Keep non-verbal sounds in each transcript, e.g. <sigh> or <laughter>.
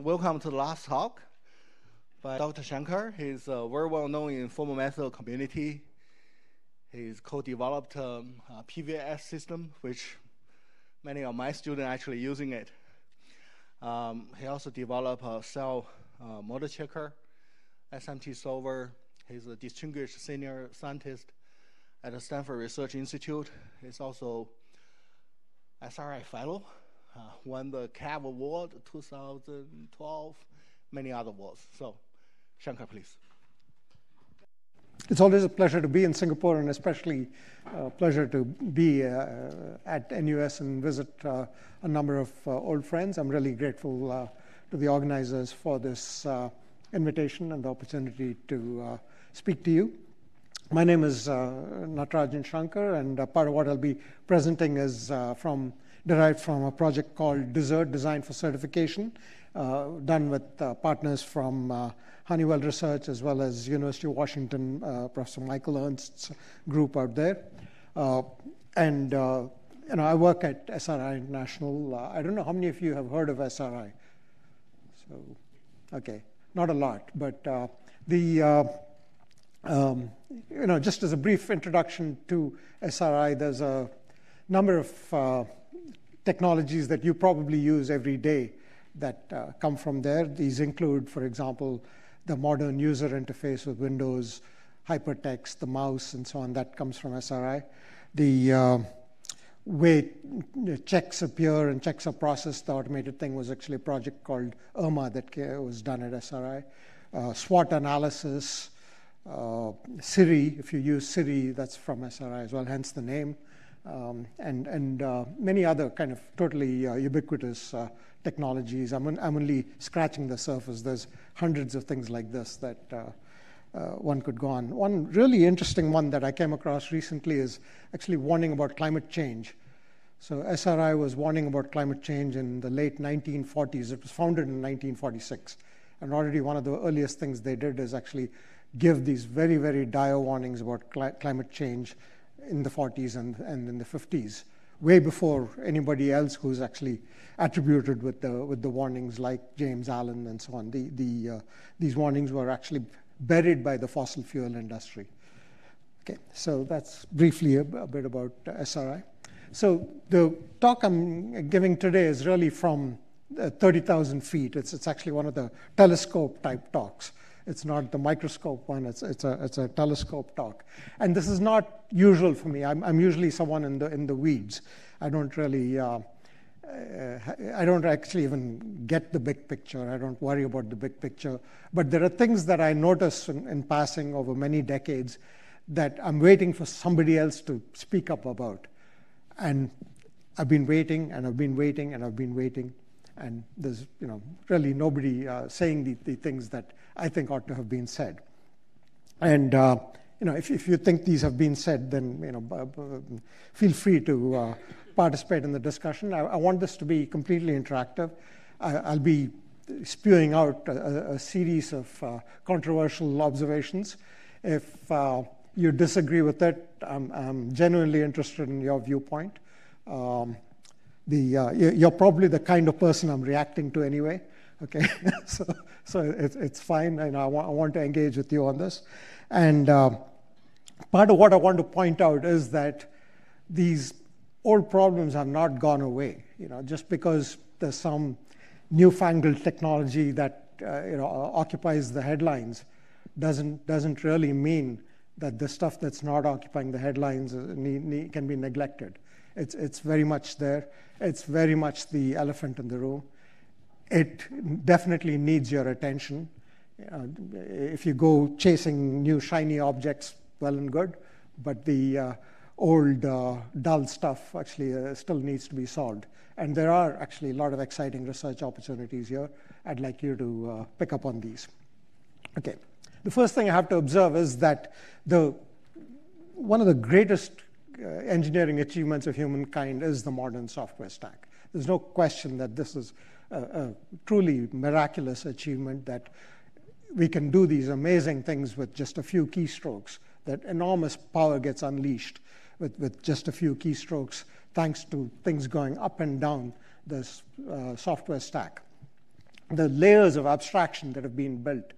Welcome to the last talk by Dr. Shankar. He's uh, very well known in formal method community. He's co-developed um, a PVS system, which many of my students are actually using it. Um, he also developed a SAL uh, model checker, SMT solver. He's a distinguished senior scientist at the Stanford Research Institute. He's also SRI fellow uh, won the CAV Award 2012, many other awards. So, Shankar, please. It's always a pleasure to be in Singapore, and especially a pleasure to be uh, at NUS and visit uh, a number of uh, old friends. I'm really grateful uh, to the organizers for this uh, invitation and the opportunity to speak to you. My name is Natarajan Shankar, and part of what I'll be presenting is from derived from a project called DesCert, Design for Certification, uh, done with uh, partners from uh, Honeywell Research as well as University of Washington, uh, Professor Michael Ernst's group out there. Uh, and uh, you know, I work at SRI International. I don't know how many of you have heard of SRI. So, okay, not a lot, but the um, you know, just as a brief introduction to SRI, there's a number of technologies that you probably use every day that uh, come from there. These include, for example, the modern user interface with Windows, hypertext, the mouse, and so on. That comes from SRI. The uh, way checks appear and checks are processed, the automated thing was actually a project called ERMA that was done at SRI. Uh, SWOT analysis, uh, Siri, if you use Siri, that's from SRI as well, hence the name um, and, and uh, many other kind of totally uh, ubiquitous uh, technologies. I'm, I'm only scratching the surface. There's hundreds of things like this that uh, uh, one could go on. One really interesting one that I came across recently is actually warning about climate change. So SRI was warning about climate change in the late 1940s. It was founded in 1946. And already one of the earliest things they did is actually give these very, very dire warnings about cli- climate change in the 40s and, and in the 50s, way before anybody else who's actually attributed with the, with the warnings like James Allen and so on. The, the, uh, these warnings were actually buried by the fossil fuel industry. Okay, so that's briefly a, a bit about SRI. So the talk I'm giving today is really from uh, 30,000 feet. It's, it's actually one of the telescope type talks. It's not the microscope one, it's, it's, a, it's a telescope talk. And this is not usual for me. I'm, I'm usually someone in the, in the weeds. I don't really, uh, uh, I don't actually even get the big picture. I don't worry about the big picture. But there are things that I notice in, in passing over many decades that I'm waiting for somebody else to speak up about. And I've been waiting and I've been waiting and I've been waiting and there's you know really nobody uh, saying the, the, things that I think ought to have been said. And uh, you know, if, if you think these have been said, then you know, feel free to uh, participate in the discussion. I, I, want this to be completely interactive. I, will be spewing out a, a series of uh, controversial observations. If uh, you disagree with it, I'm, I'm, genuinely interested in your viewpoint. Um, the, uh, you're probably the kind of person I'm reacting to anyway. Okay, <laughs> so so it's it's fine, and I want, I want to engage with you on this. And uh, part of what I want to point out is that these old problems have not gone away. You know, just because there's some newfangled technology that uh, you know occupies the headlines doesn't doesn't really mean that the stuff that's not occupying the headlines uh, can be neglected. It's, it's very much there. It's very much the elephant in the room. It definitely needs your attention. Uh, if you go chasing new shiny objects, well and good, but the uh, old uh, dull stuff actually uh, still needs to be solved. And there are actually a lot of exciting research opportunities here. I'd like you to uh, pick up on these. Okay. The first thing I have to observe is that the one of the greatest uh, engineering achievements of humankind is the modern software stack. There's no question that this is a, truly miraculous achievement that we can do these amazing things with just a few keystrokes, that enormous power gets unleashed with, with just a few keystrokes thanks to things going up and down this uh, software stack. the layers of abstraction that have been built,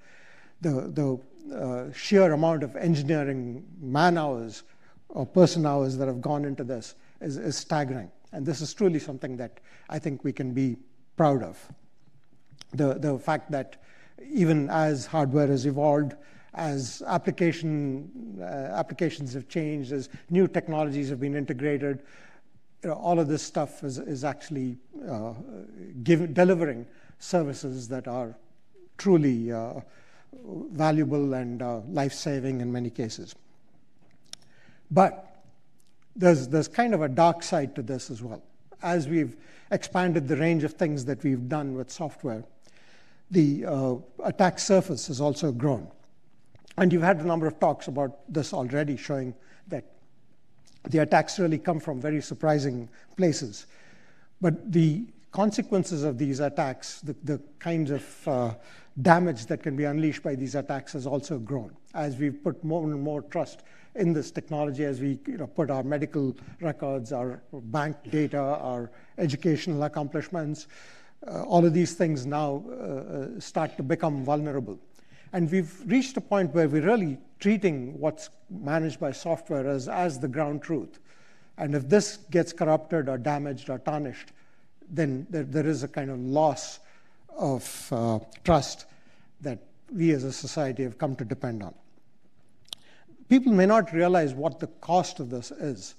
the, the uh, sheer amount of engineering man hours or person hours that have gone into this is, is staggering. And this is truly something that I think we can be proud of. The, the fact that even as hardware has evolved, as application, uh, applications have changed, as new technologies have been integrated, you know, all of this stuff is, is actually uh, give, delivering services that are truly uh, valuable and uh, life-saving in many cases. But there's, there's kind of a dark side to this as well. As we've expanded the range of things that we've done with software, the uh, attack surface has also grown. And you've had a number of talks about this already, showing that the attacks really come from very surprising places. But the consequences of these attacks, the, the kinds of uh, damage that can be unleashed by these attacks, has also grown as we've put more and more trust in this technology, as we you know, put our medical records, our bank data, our educational accomplishments, uh, all of these things now uh, uh start to become vulnerable. And we've reached a point where we're really treating what's managed by software as, as the ground truth. And if this gets corrupted or damaged or tarnished, then there, there is a kind of loss of uh, trust that we as a society have come to depend on. People may not realize what the cost of this is.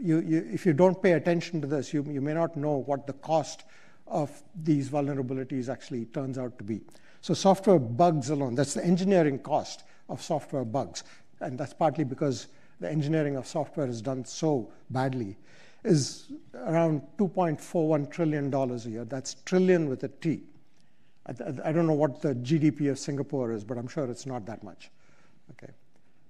You, you, if you don't pay attention to this, you, you may not know what the cost of these vulnerabilities actually turns out to be. So software bugs alone, that's the engineering cost of software bugs. And that's partly because the engineering of software is done so badly, is around $2.41 trillion a year. That's trillion with a T. I, I don't know what the GDP of Singapore is, but I'm sure it's not that much. Okay.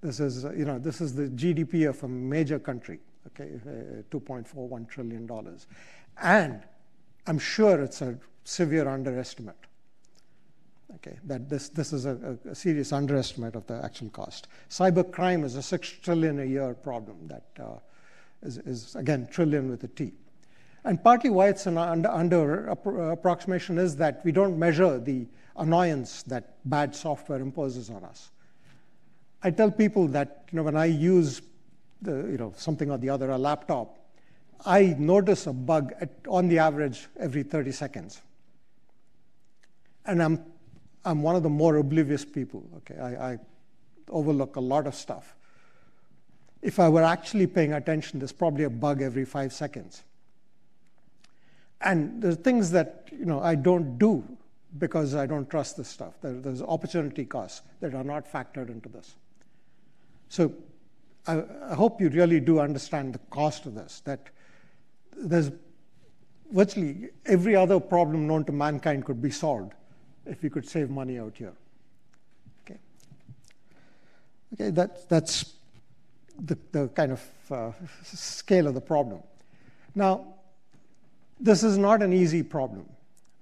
This is, you know, this is the GDP of a major country, okay, uh, $2.41 trillion. And I'm sure it's a severe underestimate. Okay, that this, this is a, a, serious underestimate of the actual cost. Cybercrime is a six trillion a year problem that uh, is, is again, trillion with a T. And partly why it's an under, under approximation is that we don't measure the annoyance that bad software imposes on us. I tell people that you know, when I use the, you know, something or the other, a laptop, I notice a bug at, on the average every 30 seconds. And I'm I'm one of the more oblivious people. Okay, I, I overlook a lot of stuff. If I were actually paying attention, there's probably a bug every five seconds. And there's things that you know I don't do because I don't trust this stuff. There, there's opportunity costs that are not factored into this. So I, I hope you really do understand the cost of this. That there's virtually every other problem known to mankind could be solved if we could save money out here. Okay, okay that, that's the, the kind of uh, scale of the problem. Now, this is not an easy problem.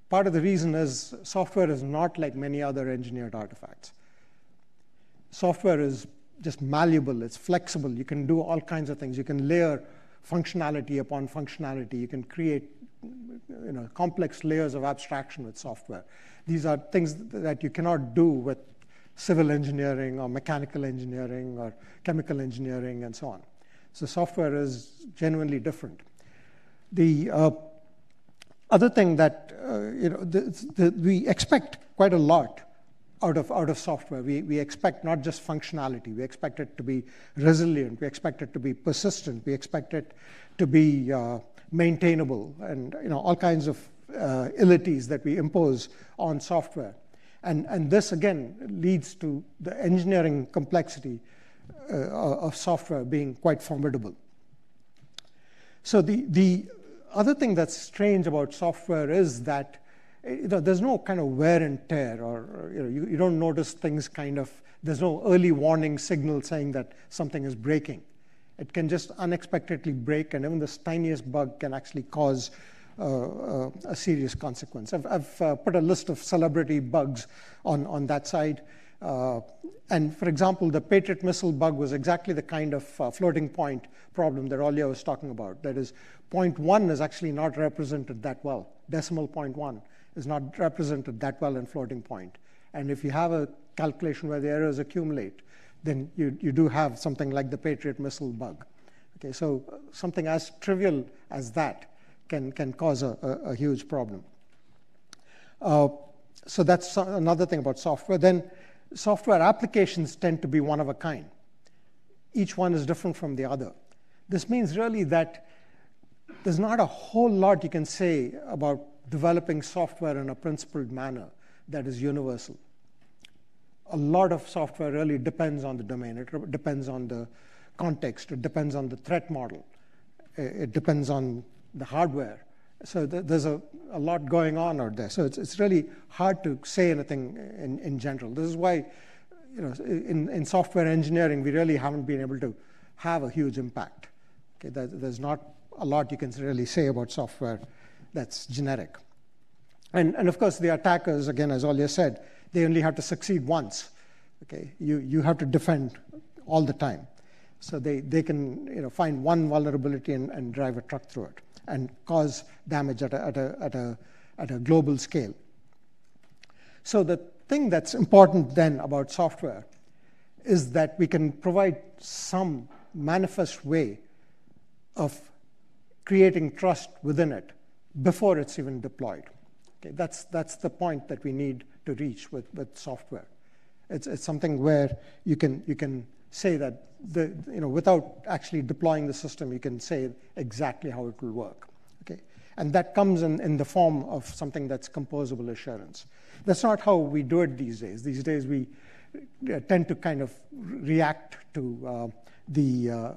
Part of the reason is software is not like many other engineered artifacts. Software is just malleable, it's flexible, you can do all kinds of things. You can layer functionality upon functionality, you can create you know, complex layers of abstraction with software. These are things that you cannot do with civil engineering or mechanical engineering or chemical engineering and so on. So software is genuinely different. The uh, other thing that uh, you know, the, the, we expect quite a lot out of, out of software. We, we expect not just functionality, we expect it to be resilient, we expect it to be persistent, we expect it to be uh, maintainable, and you know, all kinds of uh, illities that we impose on software. And, and this, again, leads to the engineering complexity uh, of software being quite formidable. So the, the other thing that's strange about software is that you know, there's no kind of wear and tear, or you, know, you, you don't notice things kind of, there's no early warning signal saying that something is breaking. It can just unexpectedly break, and even the tiniest bug can actually cause uh, uh, a serious consequence. I've, I've uh, put a list of celebrity bugs on, on that side. Uh, and for example, the Patriot missile bug was exactly the kind of uh, floating point problem that Alia was talking about. That is, point one is actually not represented that well, decimal point one. Is not represented that well in floating point. And if you have a calculation where the errors accumulate, then you, you do have something like the Patriot missile bug. Okay, so something as trivial as that can, can cause a, a, a huge problem. Uh, so that's another thing about software. Then software applications tend to be one of a kind. Each one is different from the other. This means really that there's not a whole lot you can say about developing software in a principled manner that is universal. A lot of software really depends on the domain. It depends on the context. It depends on the threat model. It depends on the hardware. So th there's a, a lot going on out there. So it's, it's really hard to say anything in, in general. This is why you know, in, in software engineering, we really haven't been able to have a huge impact. Okay, there's not a lot you can really say about software that's generic. And, and of course, the attackers, again, as Olya said, they only have to succeed once. Okay, you, you have to defend all the time. So they, they can you know, find one vulnerability and, and drive a truck through it and cause damage at a, at a, at a, at a global scale. So the thing that's important then about software is that we can provide some manifest way of creating trust within it before it's even deployed. Okay, that's, that's the point that we need to reach with, with software. It's, it's something where you can, you can say that the, you know, without actually deploying the system, you can say exactly how it will work. Okay? And that comes in, in the form of something that's composable assurance. That's not how we do it these days. These days, we tend to kind of react to uh, the uh,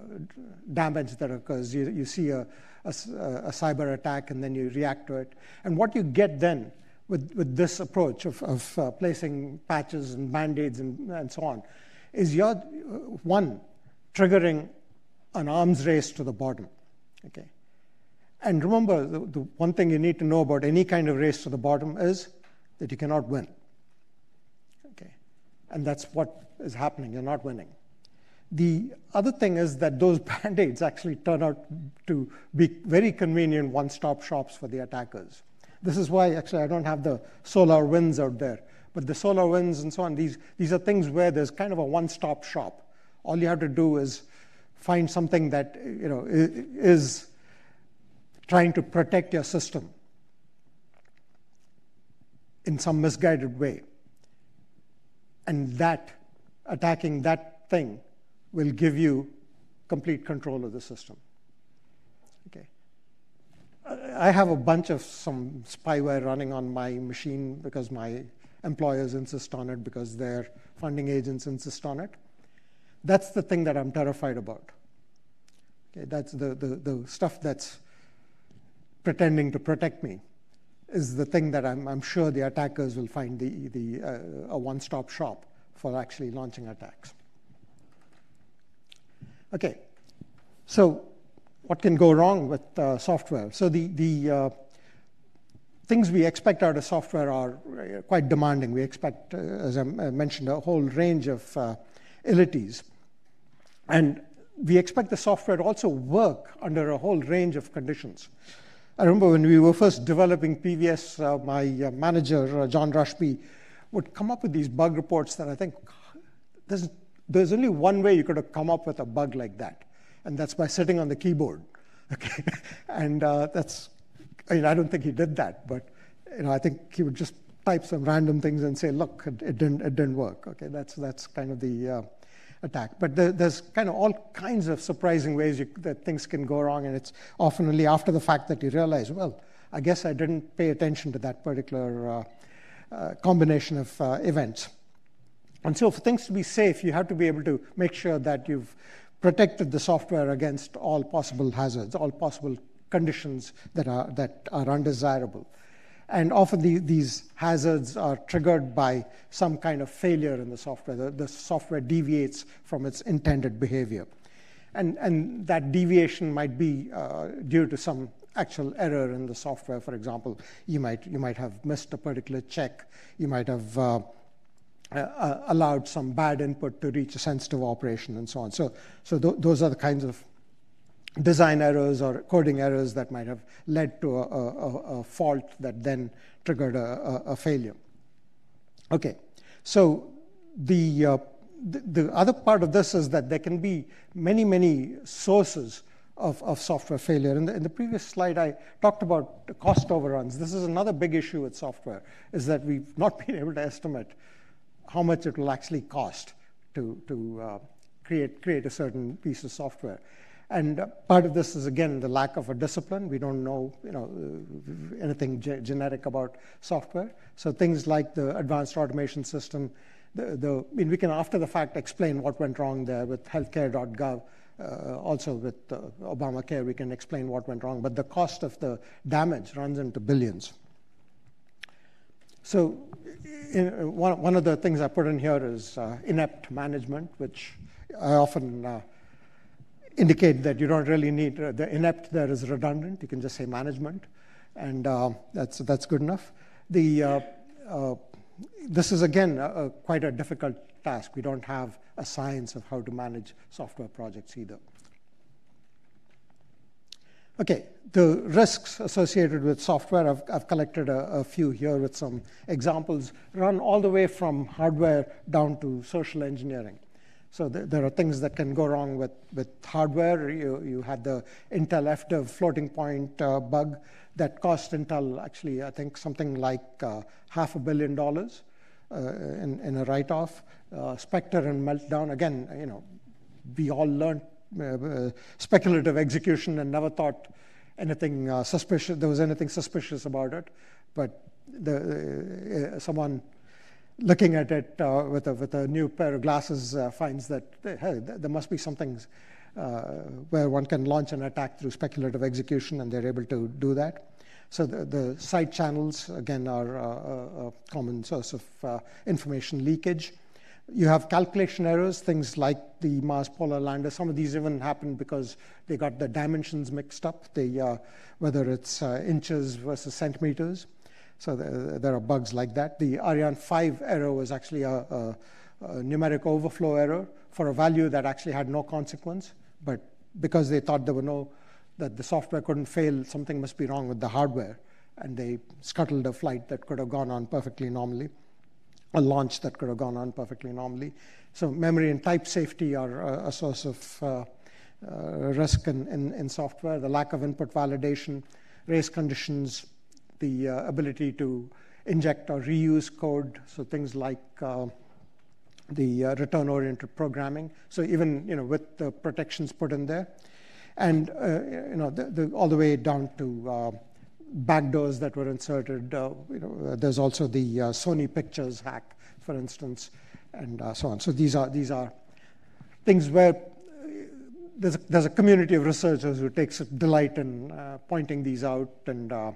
damage that occurs. You, you see a, a, a, cyber attack and then you react to it. And what you get then with, with this approach of, of uh, placing patches and band aids and, and so on is you're, one, triggering an arms race to the bottom. Okay? And remember, the, the one thing you need to know about any kind of race to the bottom is that you cannot win. Okay? And that's what is happening. You're not winning. The other thing is that those <laughs> band aids actually turn out to be very convenient one stop shops for the attackers. This is why, actually, I don't have the SolarWinds out there. But the SolarWinds and so on, these, these are things where there's kind of a one stop shop. All you have to do is find something that you know, is trying to protect your system in some misguided way. And that, attacking that thing, will give you complete control of the system. Okay. I have a bunch of some spyware running on my machine because my employers insist on it because their funding agents insist on it. That's the thing that I'm terrified about. Okay, that's the, the, the stuff that's pretending to protect me is the thing that I'm, I'm sure the attackers will find the, the, uh, a one-stop shop for actually launching attacks. Okay, so what can go wrong with uh, software? So the, the uh, things we expect out of software are uh, quite demanding. We expect, uh, as I mentioned, a whole range of uh, ilities. And we expect the software to also work under a whole range of conditions. I remember when we were first developing PVS, uh, my manager, John Rushby, would come up with these bug reports that I think there's, there's only one way you could have come up with a bug like that, and that's by sitting on the keyboard. <laughs> Okay? and that's I mean, I don't think he did that, but you know, I think he would just type some random things and say, "Look, it, it didn't, it didn't work." Okay, that's that's kind of the uh, attack. But there, there's kind of all kinds of surprising ways you, that things can go wrong, and it's often only after the fact that you realize, well, I guess I didn't pay attention to that particular uh, uh, combination of uh, events. And so, for things to be safe, you have to be able to make sure that you've protected the software against all possible hazards, all possible conditions that are, that are undesirable. And often the, these hazards are triggered by some kind of failure in the software. The, the software deviates from its intended behavior. And, and that deviation might be uh, due to some actual error in the software. For example, you might, you might have missed a particular check. You might have uh, uh, allowed some bad input to reach a sensitive operation and so on. So, so th those are the kinds of design errors or coding errors that might have led to a, a, a fault that then triggered a, a failure. Okay, so the, uh, the, the other part of this is that there can be many, many sources of, of software failure. In the, in the previous slide, I talked about cost overruns. This is another big issue with software, is that we've not <laughs> been able to estimate how much it will actually cost to, to uh, create, create a certain piece of software. And uh, part of this is, again, the lack of a discipline. We don't know, you know uh, anything ge genetic about software. So things like the advanced automation system, the, the, I mean, we can, after the fact, explain what went wrong there with healthcare.gov. Uh, also with uh, Obamacare, we can explain what went wrong. But the cost of the damage runs into billions. So in, one, one of the things I put in here is uh, inept management, which I often uh, indicate that you don't really need uh, the inept there is redundant. You can just say management, and uh, that's that's good enough. The uh, uh, this is again a, a quite a difficult task. We don't have a science of how to manage software projects either. Okay, the risks associated with software, I've, I've collected a, a, few here with some examples, run all the way from hardware down to social engineering. So th there are things that can go wrong with, with hardware. You, you had the Intel FDIV floating point uh, bug that cost Intel actually, I think, something like uh, half a billion dollars uh, in, in a write-off. Uh, Spectre and Meltdown, again, you know, we all learned speculative execution and never thought anything uh, suspicious, there was anything suspicious about it. But the, someone looking at it uh, with, a, with a new pair of glasses uh, finds that hey, there must be something uh, where one can launch an attack through speculative execution, and they're able to do that. So the, the side channels, again, are a, common source of uh, information leakage. You have calculation errors, things like the Mars Polar Lander. Some of these even happen because they got the dimensions mixed up, uh, whether it's uh, inches versus centimeters. So there are bugs like that. The Ariane 5 error was actually a, a, a, numeric overflow error for a value that actually had no consequence. But because they thought there were no, that the software couldn't fail, something must be wrong with the hardware. And they scuttled a flight that could have gone on perfectly normally, a launch that could have gone on perfectly normally. So memory and type safety are a, a source of uh, uh, risk in, in, in software. The lack of input validation, race conditions, the uh, ability to inject or reuse code, so things like uh, the uh, return-oriented programming. So even you know with the protections put in there, and you know the, the, all the way down to backdoors that were inserted. Uh, you know, there's also the uh, Sony Pictures hack, for instance, and uh, so on. So these are these are things where there's a, there's a community of researchers who takes delight in pointing these out and uh,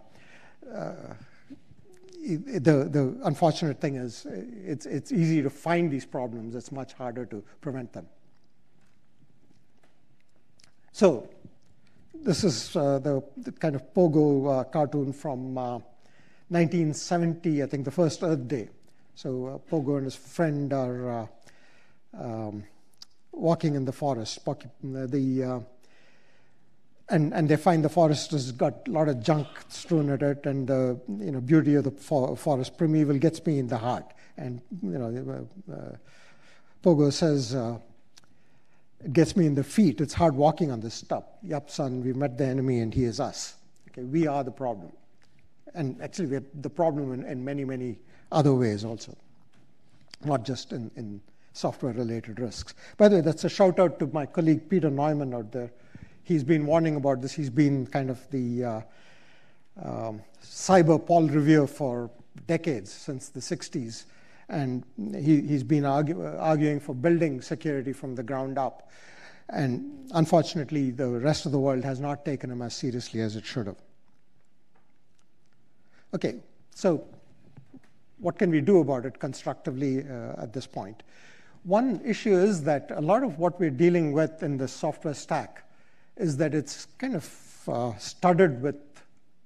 the, the unfortunate thing is it's, it's easy to find these problems. It's much harder to prevent them. So this is uh, the, the, kind of Pogo uh, cartoon from 1970, uh, I think the first Earth Day. So uh, Pogo and his friend are uh, um, walking in the forest. The, and, and they find the forest has got a lot of junk strewn at it, and the you know, beauty of the for, forest primeval gets me in the heart. And you know, Pogo says, it gets me in the feet. It's hard walking on this stuff. Yup, son, we met the enemy, and he is us. Okay, we are the problem. And actually, we're the problem in, in many, many other ways also, not just in, in software related risks. By the way, that's a shout out to my colleague Peter Neumann out there he's been warning about this. He's been kind of the uh, um, cyber Paul Revere for decades, since the 60s. And he, has been argue, arguing for building security from the ground up. And unfortunately, the rest of the world has not taken him as seriously as it should have. Okay, so what can we do about it constructively uh, at this point? One issue is that a lot of what we're dealing with in the software stack is that it's kind of uh, studded with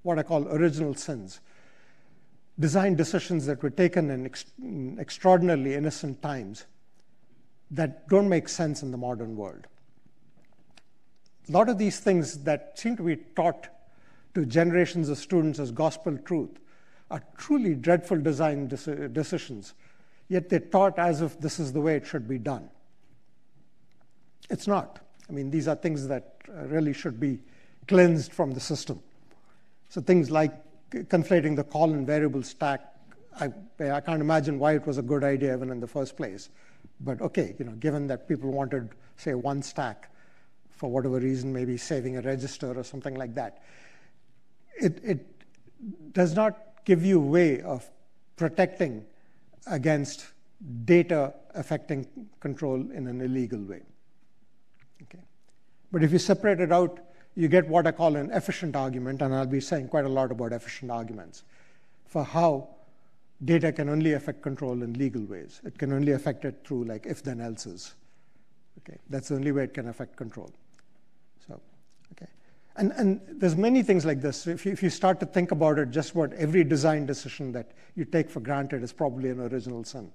what I call original sins, design decisions that were taken in, ex in extraordinarily innocent times that don't make sense in the modern world. a lot of these things that seem to be taught to generations of students as gospel truth are truly dreadful design decisions, yet they're taught as if this is the way it should be done. It's not. I mean, these are things that really should be cleansed from the system. So things like conflating the call and variable stack, I, I can't imagine why it was a good idea even in the first place. But okay, you know, given that people wanted, say, one stack for whatever reason, maybe saving a register or something like that, it, it does not give you a way of protecting against data affecting control in an illegal way. Okay. But if you separate it out, you get what I call an efficient argument, and I'll be saying quite a lot about efficient arguments for how data can only affect control in legal ways. It can only affect it through like if then else's. Okay, that's the only way it can affect control. So, okay, and and there's many things like this. If you, if you start to think about it, just what every design decision that you take for granted is probably an original sin.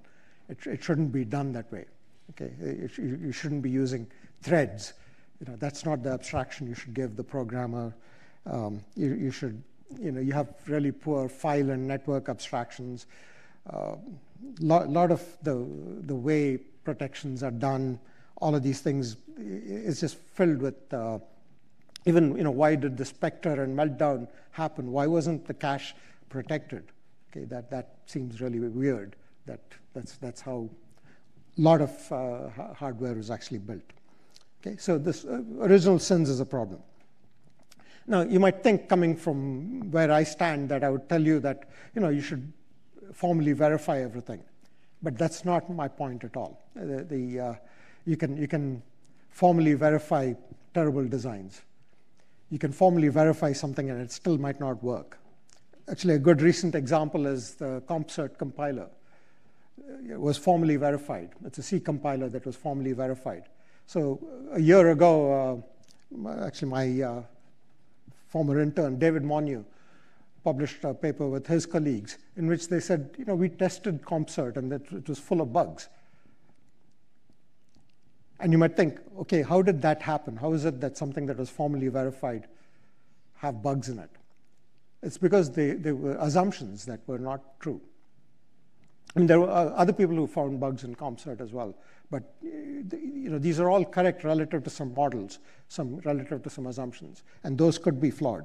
It, it shouldn't be done that way. Okay, it, you, you shouldn't be using threads. You know, that's not the abstraction you should give the programmer. Um, you, you should you know, you have really poor file and network abstractions. A uh, lot, lot of the, the way protections are done, all of these things is just filled with uh, even, you know, why did the Spectre and Meltdown happen? Why wasn't the cache protected? Okay, that, that seems really weird. That, that's, that's how a lot of uh, hardware was actually built. Okay, so this uh, original sins is a problem. Now, you might think, coming from where I stand, that I would tell you that you know you should formally verify everything, but that's not my point at all. The, the uh, you can you can formally verify terrible designs. You can formally verify something, and it still might not work. Actually, a good recent example is the CompCert compiler. It was formally verified. It's a C compiler that was formally verified. So a year ago, uh, actually, my uh, former intern, David Monniaux, published a paper with his colleagues in which they said, you know, we tested CompCert and that it was full of bugs. And you might think, okay, how did that happen? How is it that something that was formally verified have bugs in it? It's because they, they were assumptions that were not true. And there were uh, other people who found bugs in CompCert as well. But you know, these are all correct relative to some models, some relative to some assumptions, and those could be flawed.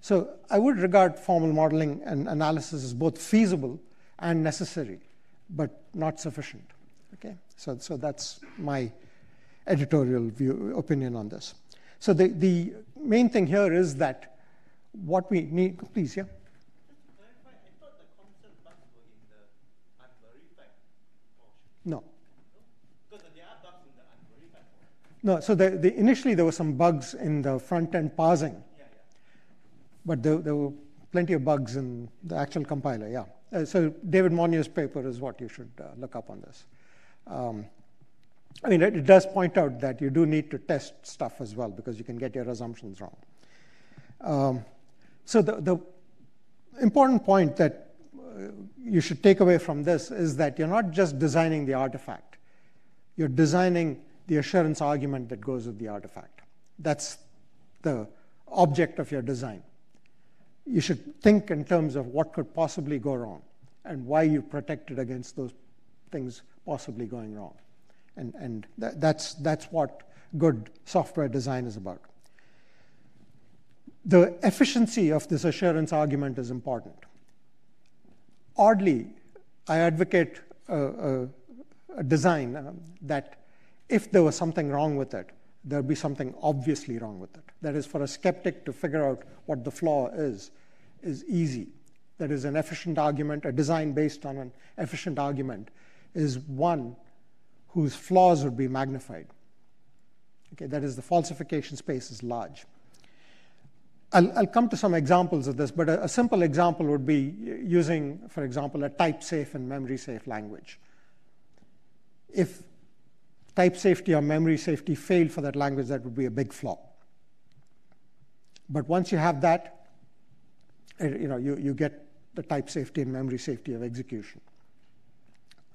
So I would regard formal modeling and analysis as both feasible and necessary, but not sufficient. Okay, so so that's my editorial view opinion on this. So the the main thing here is that what we need. Please, yeah. No. No, so the, the, initially there were some bugs in the front end parsing, yeah, yeah. but there, there, were plenty of bugs in the actual compiler, yeah. Uh, so David Monniaux's paper is what you should uh, look up on this. Um, I mean, it, it, does point out that you do need to test stuff as well because you can get your assumptions wrong. Um, so the, the, important point that uh, you should take away from this is that you're not just designing the artifact, you're designing the assurance argument that goes with the artifact. That's the object of your design. You should think in terms of what could possibly go wrong and why you protected against those things possibly going wrong. And, and th- that's, that's what good software design is about. The efficiency of this assurance argument is important. Oddly, I advocate a, a, a design um, that if there was something wrong with it, there'd be something obviously wrong with it. That is, for a skeptic to figure out what the flaw is, is easy. That is, an efficient argument, a design based on an efficient argument, is one whose flaws would be magnified. Okay, that is, the falsification space is large. I'll, I'll come to some examples of this, but a, a simple example would be using, for example, a type safe and memory safe language. If type safety or memory safety failed for that language, that would be a big flaw. But once you have that, you know, you, you get the type safety and memory safety of execution.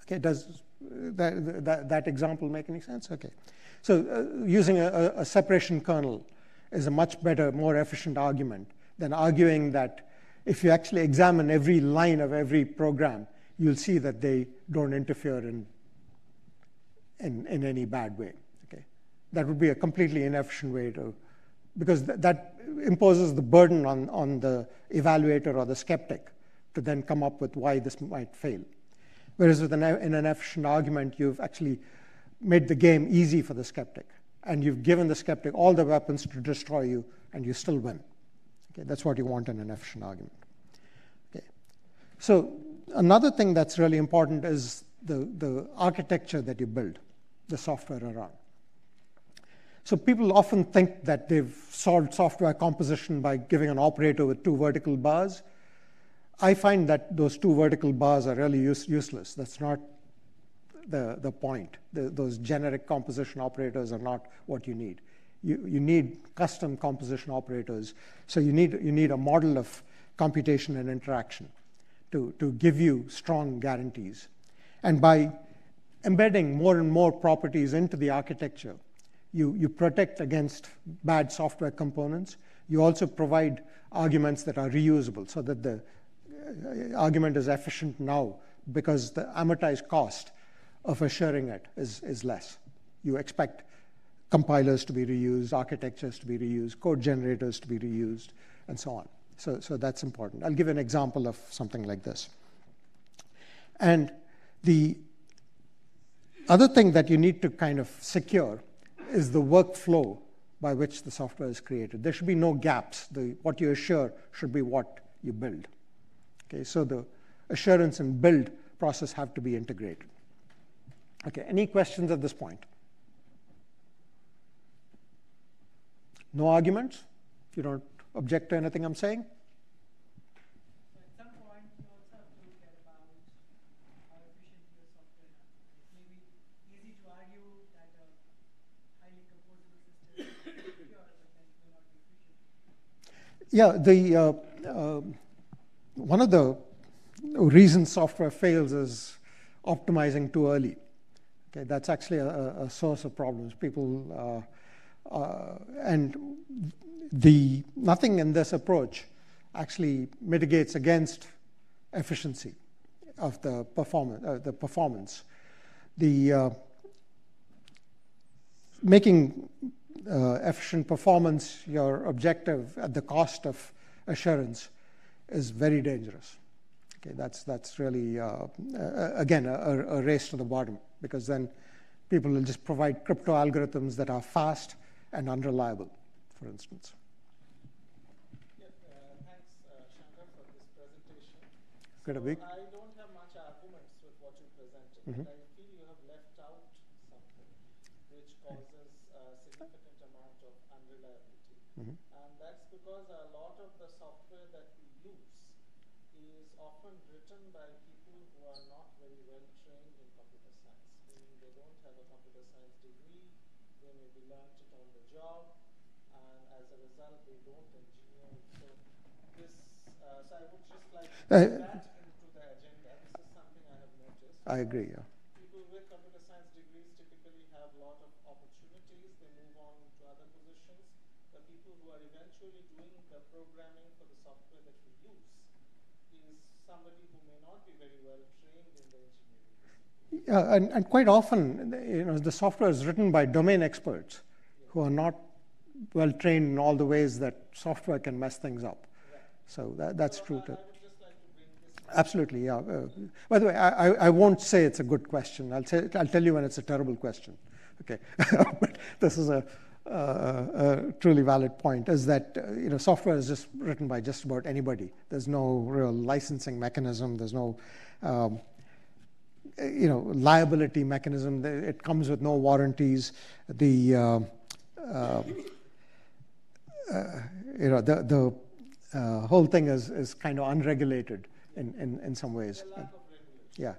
Okay, does that, that, that example make any sense? Okay. So uh, using a, a, separation kernel is a much better, more efficient argument than arguing that if you actually examine every line of every program, you'll see that they don't interfere in, in, in any bad way. Okay? That would be a completely inefficient way to, because th that imposes the burden on, on the evaluator or the skeptic to then come up with why this might fail. Whereas with an, in an efficient argument, you've actually made the game easy for the skeptic. And you've given the skeptic all the weapons to destroy you, and you still win. Okay, that's what you want in an efficient argument. Okay. So another thing that's really important is the, the architecture that you build the software around. So people often think that they've solved software composition by giving an operator with two vertical bars. I find that those two vertical bars are really use, useless. That's not the, the point. The, those generic composition operators are not what you need. You, you need custom composition operators. So you need, you need a model of computation and interaction to, to give you strong guarantees. And by embedding more and more properties into the architecture, you, you protect against bad software components. You also provide arguments that are reusable so that the uh, argument is efficient now because the amortized cost of assuring it is, is less. You expect compilers to be reused, architectures to be reused, code generators to be reused, and so on. So, so that's important. I'll give an example of something like this. And the other thing that you need to kind of secure is the workflow by which the software is created. There should be no gaps. The, what you assure should be what you build. Okay, so the assurance and build process have to be integrated. Okay, any questions at this point? No arguments? You don't object to anything I'm saying? Yeah, the uh, uh, one of the reasons software fails is optimizing too early. Okay, that's actually a, a source of problems. People uh, uh, and the nothing in this approach actually mitigates against efficiency of the performance. Uh, the performance, the uh, making uh, efficient performance your objective at the cost of assurance is very dangerous. Okay, that's that's really uh, again a, a race to the bottom because then people will just provide crypto algorithms that are fast and unreliable, for instance. Yeah, thanks, Shankar, for this presentation. Good I don't have much arguments with what you presented, mm -hmm. but I feel you have left out something which causes a significant amount of unreliability. Mm -hmm. And that's because a lot of the software that we use is often written by people who are not very well trained in computer science, meaning they don't have a computer science degree, they maybe learned it on the job, and as a result, they don't engineer. So this, uh, so I would just like to uh, that into the agenda. This is something I. Agree. Yeah. People with computer science degrees typically have a lot of opportunities. They move on to other positions. The people who are eventually doing the programming for the software that we use is somebody who may not be very well trained in the engineering. Yeah, and, and quite often, you know, the software is written by domain experts yeah. who are not well trained in all the ways that software can mess things up. Right. So that, that's so true too. Absolutely, yeah. Uh, by the way, I, I won't say it's a good question. I'll, say, I'll tell you when it's a terrible question. Okay, <laughs> but this is a, uh, a truly valid point is that uh, you know software is just written by just about anybody. There's no real licensing mechanism. There's no um, you know liability mechanism. It comes with no warranties. The uh, uh, uh you know the the whole thing is is kind of unregulated in some ways. Yes.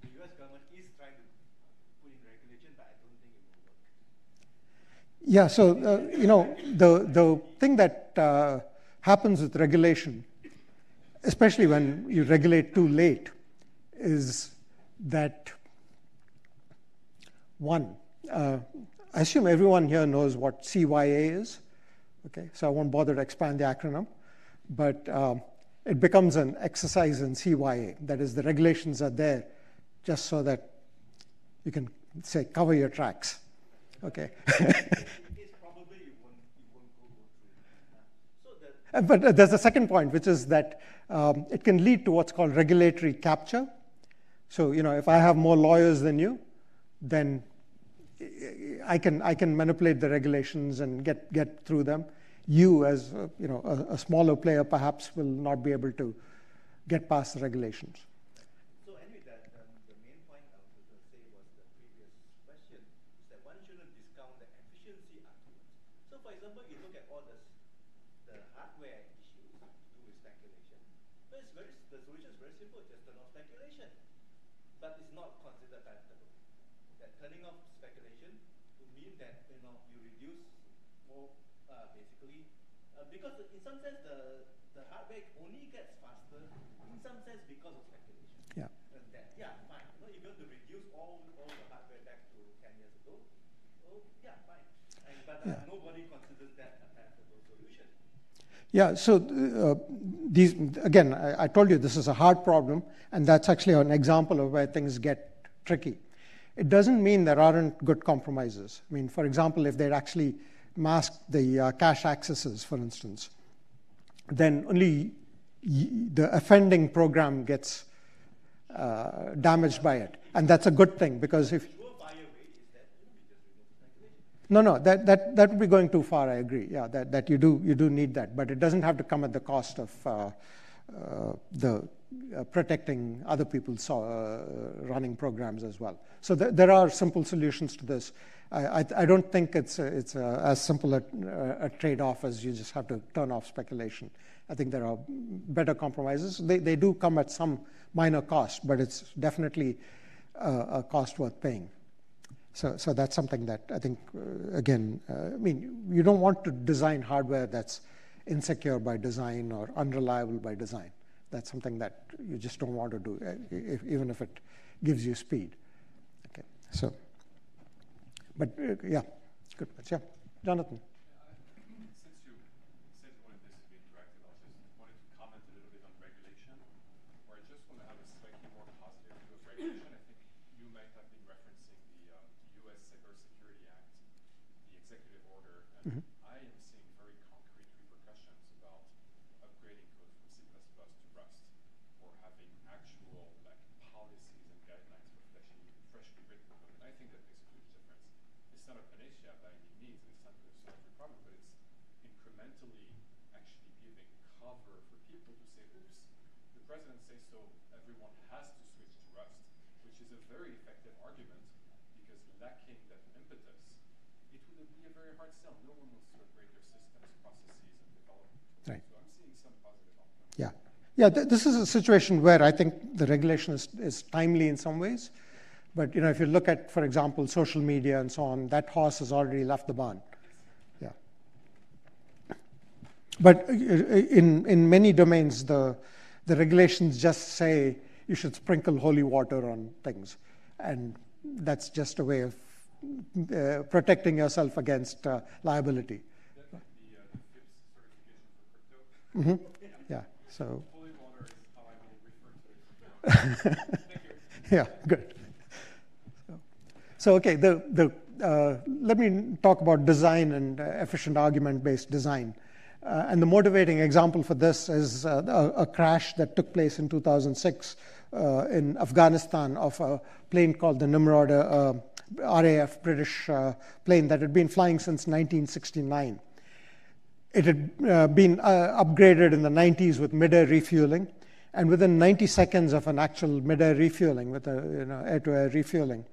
The US government is trying to put in, in some ways. Yeah. Yeah, so uh, you know the the thing that uh, happens with regulation especially when you regulate too late, is that one, uh, I assume everyone here knows what CYA is. Okay, so I won't bother to expand the acronym, but um, it becomes an exercise in CYA. That is, the regulations are there just so that you can say cover your tracks. Okay. <laughs> Uh, but uh, there's a second point, which is that um, it can lead to what's called regulatory capture. So, you know, if I have more lawyers than you, then I can, I can manipulate the regulations and get, get through them. You, as a, you know, a, a smaller player, perhaps will not be able to get past the regulations. Yeah, so uh, these, again, I, I, told you this is a hard problem, and that's actually an example of where things get tricky. It doesn't mean there aren't good compromises. I mean, for example, if they'd actually masked the uh, cache accesses, for instance, then only the offending program gets uh, damaged by it. And that's a good thing because if no, no, that, that, that would be going too far, I agree. Yeah, that, that you, do, you do need that. But it doesn't have to come at the cost of uh, uh, the uh, protecting other people's uh, running programs as well. So th- there are simple solutions to this. I, I, I don't think it's, a, it's a, as simple a, a trade off as you just have to turn off speculation. I think there are better compromises. They, they do come at some minor cost, but it's definitely a cost worth paying. So, so that's something that I think, uh, again, uh, I mean, you don't want to design hardware that's insecure by design or unreliable by design. That's something that you just don't want to do, uh, if, even if it gives you speed. Okay, so, but uh, yeah, good. Yeah, Jonathan. Mm -hmm. Yeah, th- this is a situation where I think the regulation is, is timely in some ways. But you know, if you look at, for example, social media and so on, that horse has already left the barn. Yeah. But uh, in, in many domains, the, the regulations just say you should sprinkle holy water on things. And that's just a way of uh, protecting yourself against uh, liability. Mm-hmm. Yeah, so. yeah, good. So, so okay, the, the, uh, let me talk about design and uh, efficient argument based design. Uh, and the motivating example for this is uh, a, a, crash that took place in 2006 uh, in Afghanistan of a plane called the Nimrod, RAF British plane that had been flying since 1969. It had been upgraded in the 90s with mid air refueling and within 90 seconds of an actual mid-air refueling, with a you know, air-to-air refueling,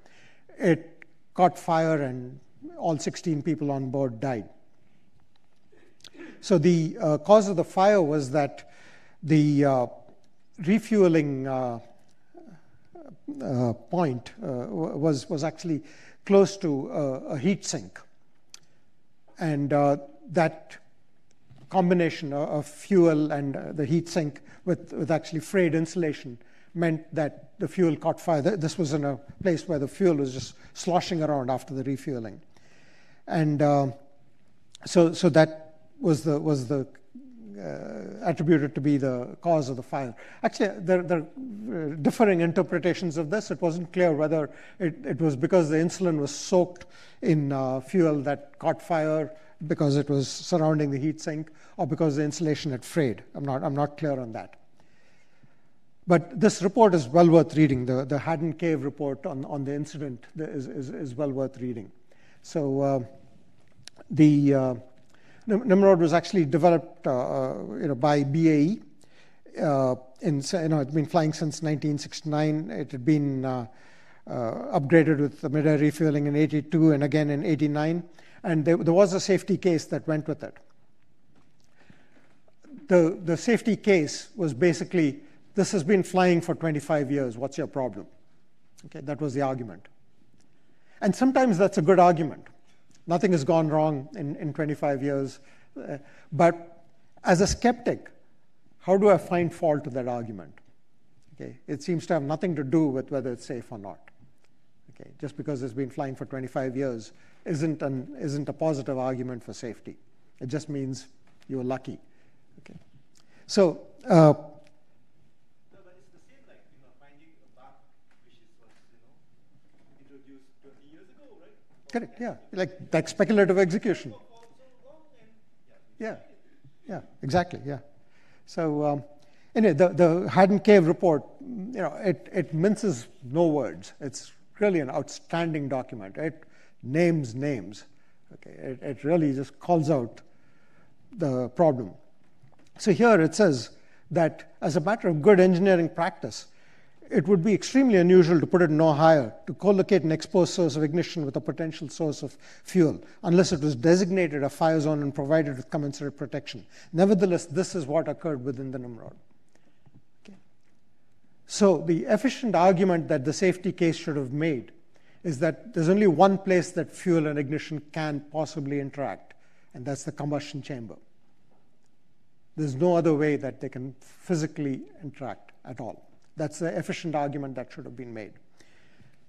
it caught fire and all 16 people on board died. So the uh, cause of the fire was that the uh, refueling uh, uh point uh, was was actually close to a heat sink, and uh, that combination of, fuel and uh, the heat sink with, with actually frayed insulation meant that the fuel caught fire. This was in a place where the fuel was just sloshing around after the refueling. And uh, so, so that was the, was the uh, attributed to be the cause of the fire. Actually, there, there, are uh, differing interpretations of this. It wasn't clear whether it, it was because the insulin was soaked in uh, fuel that caught fire because it was surrounding the heat sink or because the insulation had frayed. I'm not, I'm not clear on that. But this report is well worth reading. The, the Haddon Cave report on, on the incident is, is, is well worth reading. So uh, the uh, Nimrod was actually developed uh, uh, you know, by BAE. Uh, in, you know, it's been flying since 1969. It had been upgraded with the mid-air refueling in 82 and again in 89. And there, there was a safety case that went with it. The, the safety case was basically this has been flying for 25 years. What's your problem? Okay, that was the argument. And sometimes that's a good argument. Nothing has gone wrong in, in 25 years. Uh, but as a skeptic, how do I find fault to that argument? Okay, it seems to have nothing to do with whether it's safe or not. Okay, just because it's been flying for 25 years isn't, an, isn't a positive argument for safety. It just means you were lucky. Okay, so. Uh, Correct, yeah. Like, like speculative execution. Yeah, yeah, exactly, yeah. So, um, anyway, the, the Haddon Cave report, you know, it, it minces no words. It's really an outstanding document. It names names. Okay, it, it really just calls out the problem. So here it says that as a matter of good engineering practice, it would be extremely unusual to put it no higher, to co-locate an exposed source of ignition with a potential source of fuel, unless it was designated a fire zone and provided with commensurate protection. Nevertheless, this is what occurred within the Nimrod. Okay. So the efficient argument that the safety case should have made is that there's only one place that fuel and ignition can possibly interact, and that's the combustion chamber. There's no other way that they can physically interact at all. That's the efficient argument that should have been made.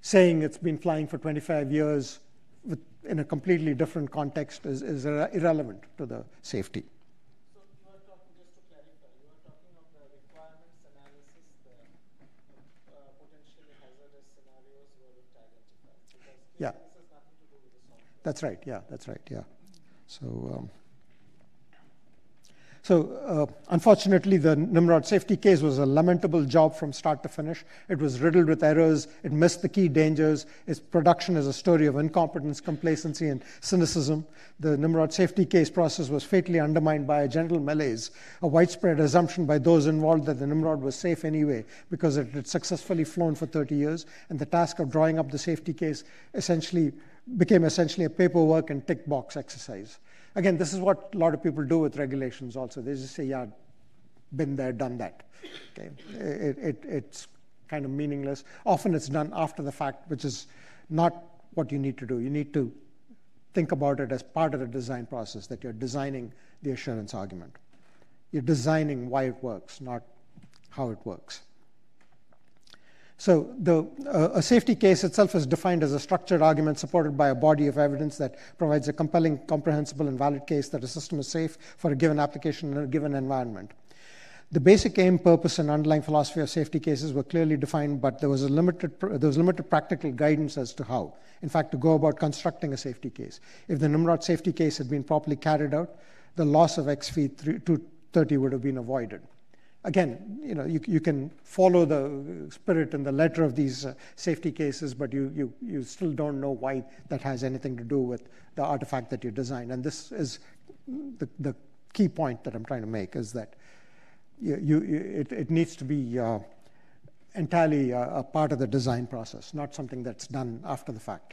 Saying it's been flying for 25 years with, in a completely different context is, is irrelevant to the safety. So you are talking, just to clarify, you are talking of the requirements analysis, the uh, potentially hazardous scenarios were identified. Because yeah. this has nothing to do with the software. That's right, yeah, that's right, yeah. So, um, so, uh, unfortunately, the Nimrod safety case was a lamentable job from start to finish. It was riddled with errors. It missed the key dangers. Its production is a story of incompetence, complacency, and cynicism. The Nimrod safety case process was fatally undermined by a general malaise, a widespread assumption by those involved that the Nimrod was safe anyway because it had successfully flown for 30 years, and the task of drawing up the safety case essentially became essentially a paperwork and tick box exercise. Again, this is what a lot of people do with regulations also. They just say, yeah, been there, done that. Okay? It, it, it's kind of meaningless. Often it's done after the fact, which is not what you need to do. You need to think about it as part of the design process, that you're designing the assurance argument. You're designing why it works, not how it works. So the, uh, a safety case itself is defined as a structured argument supported by a body of evidence that provides a compelling, comprehensible, and valid case that a system is safe for a given application in a given environment. The basic aim, purpose, and underlying philosophy of safety cases were clearly defined, but there was, a limited, there was limited practical guidance as to how, in fact, to go about constructing a safety case. If the Nimrod safety case had been properly carried out, the loss of XV 230 would have been avoided again, you know, you, you can follow the spirit and the letter of these uh, safety cases, but you, you, you still don't know why that has anything to do with the artifact that you designed. And this is the, the key point that I'm trying to make is that you, you, it, it needs to be uh, entirely a, a part of the design process, not something that's done after the fact.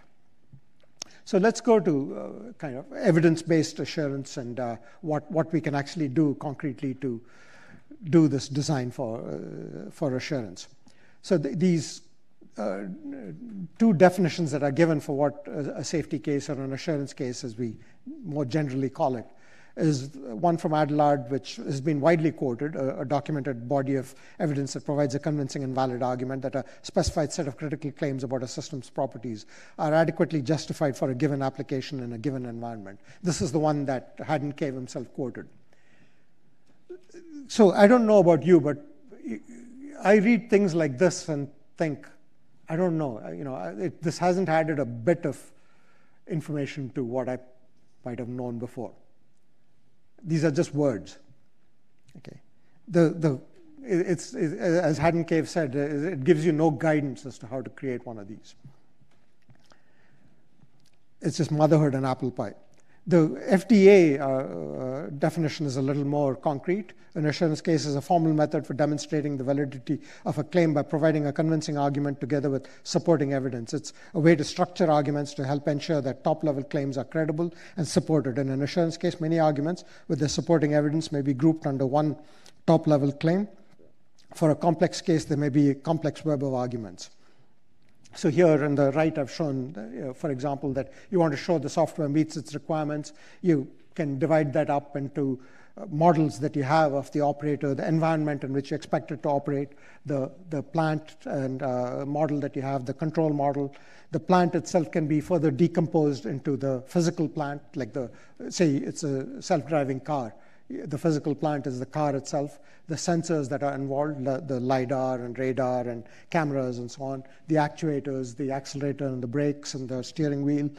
So let's go to uh, kind of evidence-based assurance and uh, what, what we can actually do concretely to do this design for, uh, for assurance. So th these uh, two definitions that are given for what a, safety case or an assurance case, as we more generally call it, is one from Adelard, which has been widely quoted, a, a, documented body of evidence that provides a convincing and valid argument that a specified set of critical claims about a system's properties are adequately justified for a given application in a given environment. This is the one that Haddon Cave himself quoted. So I don't know about you, but I read things like this and think, I don't know, you know, it, this hasn't added a bit of information to what I might have known before. These are just words. Okay. The, the, it's, it, as Haddon Cave said, it gives you no guidance as to how to create one of these. It's just motherhood and apple pie. The FDA uh, uh, definition is a little more concrete. An assurance case is a formal method for demonstrating the validity of a claim by providing a convincing argument together with supporting evidence. It's a way to structure arguments to help ensure that top level claims are credible and supported. In an assurance case, many arguments with the supporting evidence may be grouped under one top level claim. For a complex case, there may be a complex web of arguments. So here on the right, I've shown, uh, for example, that you want to show the software meets its requirements. You can divide that up into uh, models that you have of the operator, the environment in which you expect it to operate, the, the plant and uh, model that you have, the control model. The plant itself can be further decomposed into the physical plant, like the, say it's a self-driving car the physical plant is the car itself, the sensors that are involved, the, the, LiDAR and radar and cameras and so on, the actuators, the accelerator and the brakes and the steering wheel.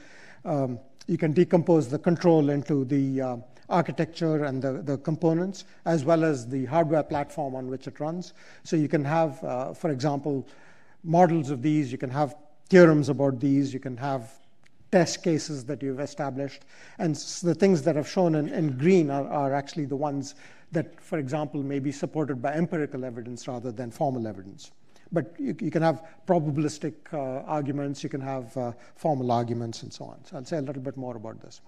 Um, you can decompose the control into the uh, architecture and the, the components, as well as the hardware platform on which it runs. So you can have, uh, for example, models of these, you can have theorems about these, you can have test cases that you've established. And the things that I've shown in, in green are, are, actually the ones that, for example, may be supported by empirical evidence rather than formal evidence. But you, you can have probabilistic uh, arguments, you can have uh, formal arguments, and so on. So I'll say a little bit more about this.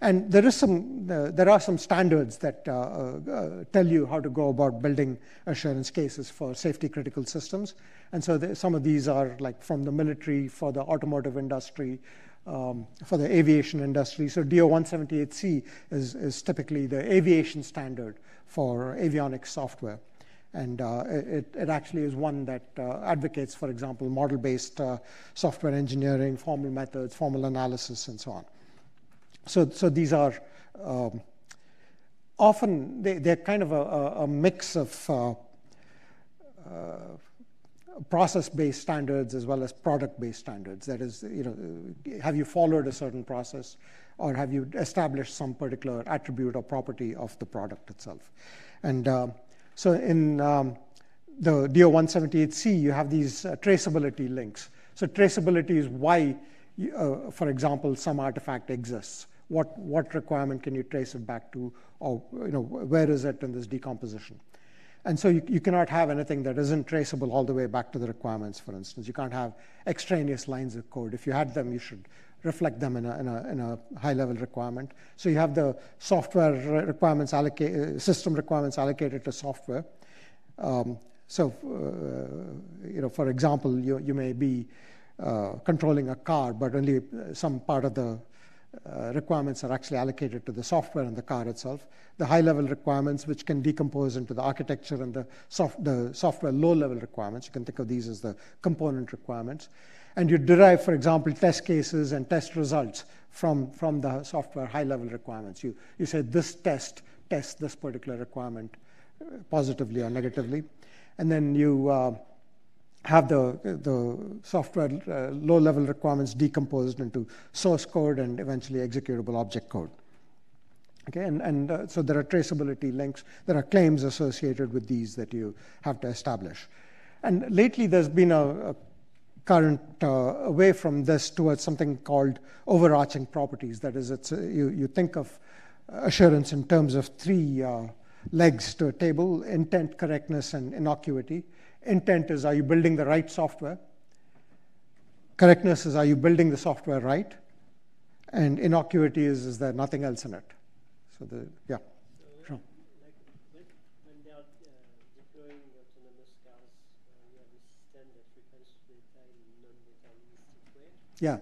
And there, is some, uh, there are some standards that uh, uh, tell you how to go about building assurance cases for safety critical systems. And so some of these are like from the military, for the automotive industry, um, for the aviation industry. So DO 178C is, is typically the aviation standard for avionics software. And uh, it, it actually is one that uh, advocates, for example, model based uh, software engineering, formal methods, formal analysis, and so on. So, so these are um, often, they, they're kind of a, a mix of uh, uh, process-based standards as well as product-based standards. That is, you know, have you followed a certain process or have you established some particular attribute or property of the product itself? And uh, so in um, the DO178C, you have these uh, traceability links. So traceability is why, uh, for example, some artifact exists. What, what requirement can you trace it back to, or you know, where is it in this decomposition? And so you, you, cannot have anything that isn't traceable all the way back to the requirements, for instance. You can't have extraneous lines of code. If you had them, you should reflect them in a, in a, in a high-level requirement. So you have the software requirements, allocated, uh, system requirements allocated to software. Um, so, uh, you know, for example, you, you may be uh, controlling a car, but only some part of the uh, requirements are actually allocated to the software and the car itself. The high level requirements, which can decompose into the architecture and the, soft, the software low level requirements. You can think of these as the component requirements. And you derive, for example, test cases and test results from, from the software high level requirements. You, you say this test tests this particular requirement uh, positively or negatively. And then you uh, have the, the software uh, low level requirements decomposed into source code and eventually executable object code. Okay, and, and uh, so there are traceability links, there are claims associated with these that you have to establish. And lately there's been a, a current uh, away from this towards something called overarching properties. That is, it's, uh, you, you think of assurance in terms of three uh, legs to a table intent, correctness, and innocuity. Intent is are you building the right software? Correctness is are you building the software right? And innocuity is is there nothing else in it? So the yeah. So, sure. like when they are uh, deploying autonomous cars, uh, you have this standard frequency data in non-deterministic way. Yeah.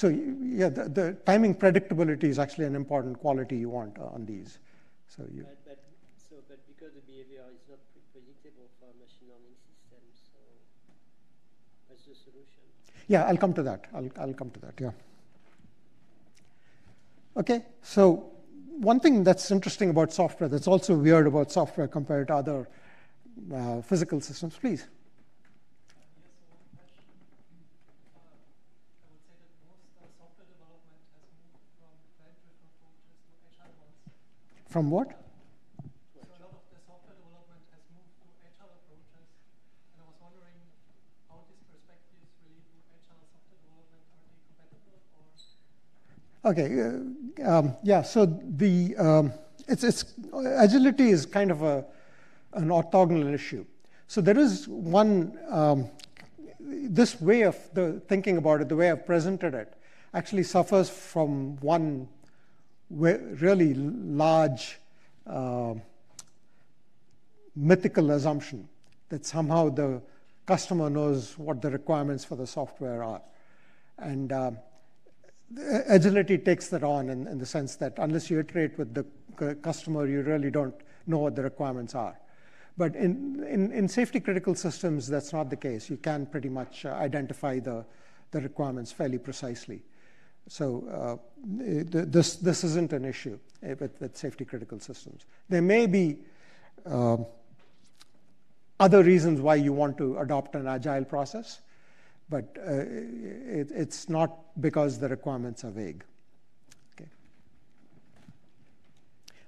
So yeah, the, the, timing predictability is actually an important quality you want on these. So you. But, but, so, but because the behavior is not pre predictable for machine learning systems, so what's the solution? Yeah, I'll come to that. I'll, I'll come to that, yeah. Okay, so one thing that's interesting about software, that's also weird about software compared to other uh, physical systems, please. From what? So a lot of the software development has moved to agile approaches, and I was wondering how these perspectives relate to agile software development. Are they compatible or? Okay, uh, um, yeah. So the um, it's it's agility is kind of a an orthogonal issue. So there is one um, this way of the thinking about it, the way I've presented it, actually suffers from one really large uh, mythical assumption that somehow the customer knows what the requirements for the software are. And uh, agility takes that on in, in, the sense that unless you iterate with the customer, you really don't know what the requirements are. But in, in, in safety critical systems, that's not the case. You can pretty much uh, identify the, the requirements fairly precisely. So uh, this, this isn't an issue eh, with, with safety critical systems. There may be uh, other reasons why you want to adopt an agile process, but uh, it, it's not because the requirements are vague. Okay.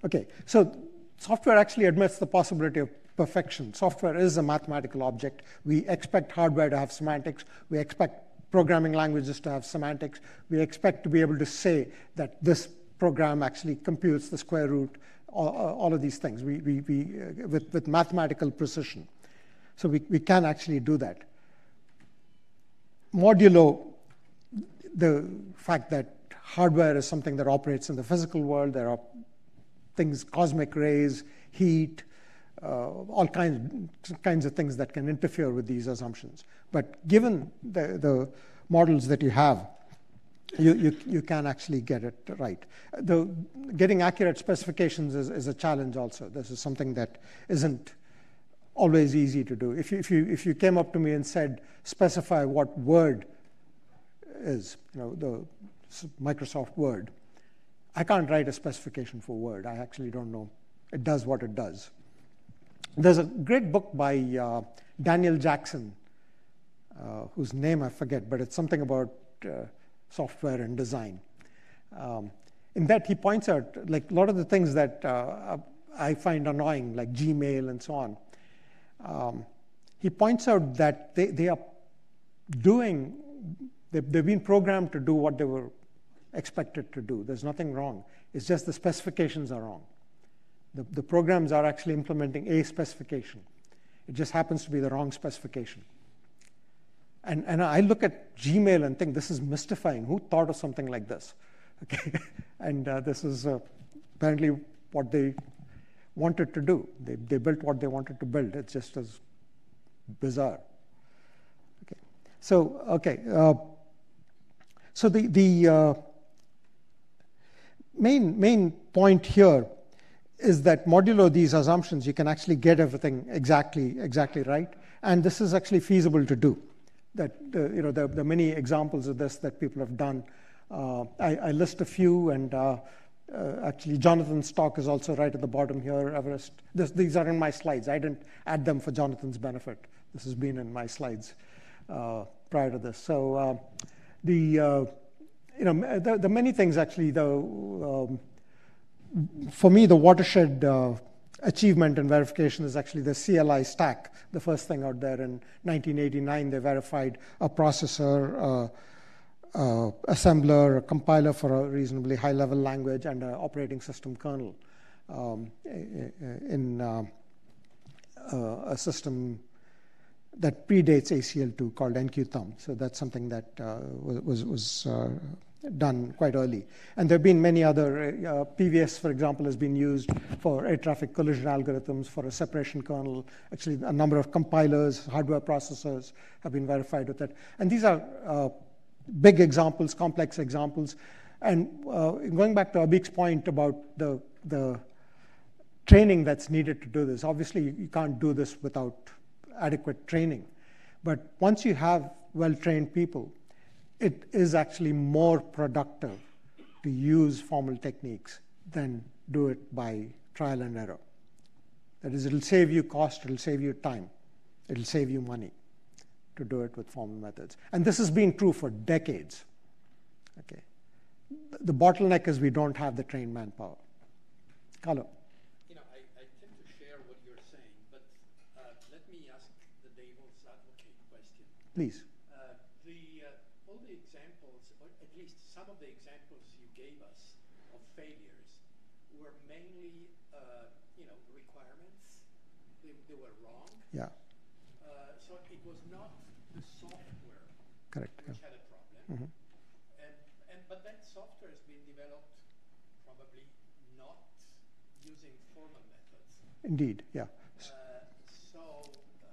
Okay, so software actually admits the possibility of perfection. Software is a mathematical object. We expect hardware to have semantics. We expect programming languages to have semantics. We expect to be able to say that this program actually computes the square root, all, all of these things we, we, we, uh, with, with mathematical precision. So we, we can actually do that. Modulo the fact that hardware is something that operates in the physical world, there are things, cosmic rays, heat, uh, all kinds, kinds of things that can interfere with these assumptions. But given the, the models that you have, you, you, you can actually get it right. The, getting accurate specifications is, is a challenge also. This is something that isn't always easy to do. If you, if, you, if you came up to me and said, specify what Word is, you know, the Microsoft Word, I can't write a specification for Word. I actually don't know. It does what it does. There's a great book by uh, Daniel Jackson, uh, whose name I forget, but it's something about uh, software and design. Um, in that, he points out like a lot of the things that uh, I find annoying, like Gmail and so on. Um, he points out that they, they are doing, they've, they've been programmed to do what they were expected to do. There's nothing wrong. It's just the specifications are wrong. The, the programs are actually implementing a specification. It just happens to be the wrong specification. And, and I look at Gmail and think this is mystifying. Who thought of something like this? <laughs> Okay, and uh, this is uh, apparently what they wanted to do. They, they built what they wanted to build. It's just as bizarre. Okay, so okay, uh, so the the uh, main main point here is that modulo these assumptions, you can actually get everything exactly, exactly right. And this is actually feasible to do. That, uh, you know, there, there, are many examples of this that people have done. Uh, I, I, list a few, and uh, uh, actually Jonathan's talk is also right at the bottom here, Everest. This, these are in my slides. I didn't add them for Jonathan's benefit. This has been in my slides uh, prior to this. So uh, the, you know, the, the, many things actually, though, um, for me, the watershed uh, achievement and verification is actually the CLI stack. The first thing out there in 1989, they verified a processor, uh, uh, assembler, a compiler for a reasonably high level language, and an operating system kernel um, in uh, uh, a system that predates ACL2 called Nqthm. So that's something that uh, was, was done quite early. And there have been many other, uh, PVS, for example, has been used for air traffic collision algorithms, for a separation kernel. Actually, a number of compilers, hardware processors have been verified with that. And these are uh, big examples, complex examples. And uh, going back to Abik's point about the, the training that's needed to do this, obviously you can't do this without adequate training. But once you have well trained people, it is actually more productive to use formal techniques than do it by trial and error. That is, it'll save you cost, it'll save you time, it'll save you money to do it with formal methods. And this has been true for decades. Okay. The bottleneck is we don't have the trained manpower. Carlo. You know, I, I tend to share what you're saying, but uh, let me ask the devil's advocate question. Please. Uh, the, uh, all the examples, or at least some of the examples you gave us of failures, were mainly, uh, you know, requirements. They, they were wrong. Yeah. Uh, so it was not the software Correct. which Yeah. had a problem. Mhm. And, and, but that software has been developed probably not using formal methods. Indeed. Yeah. So, uh,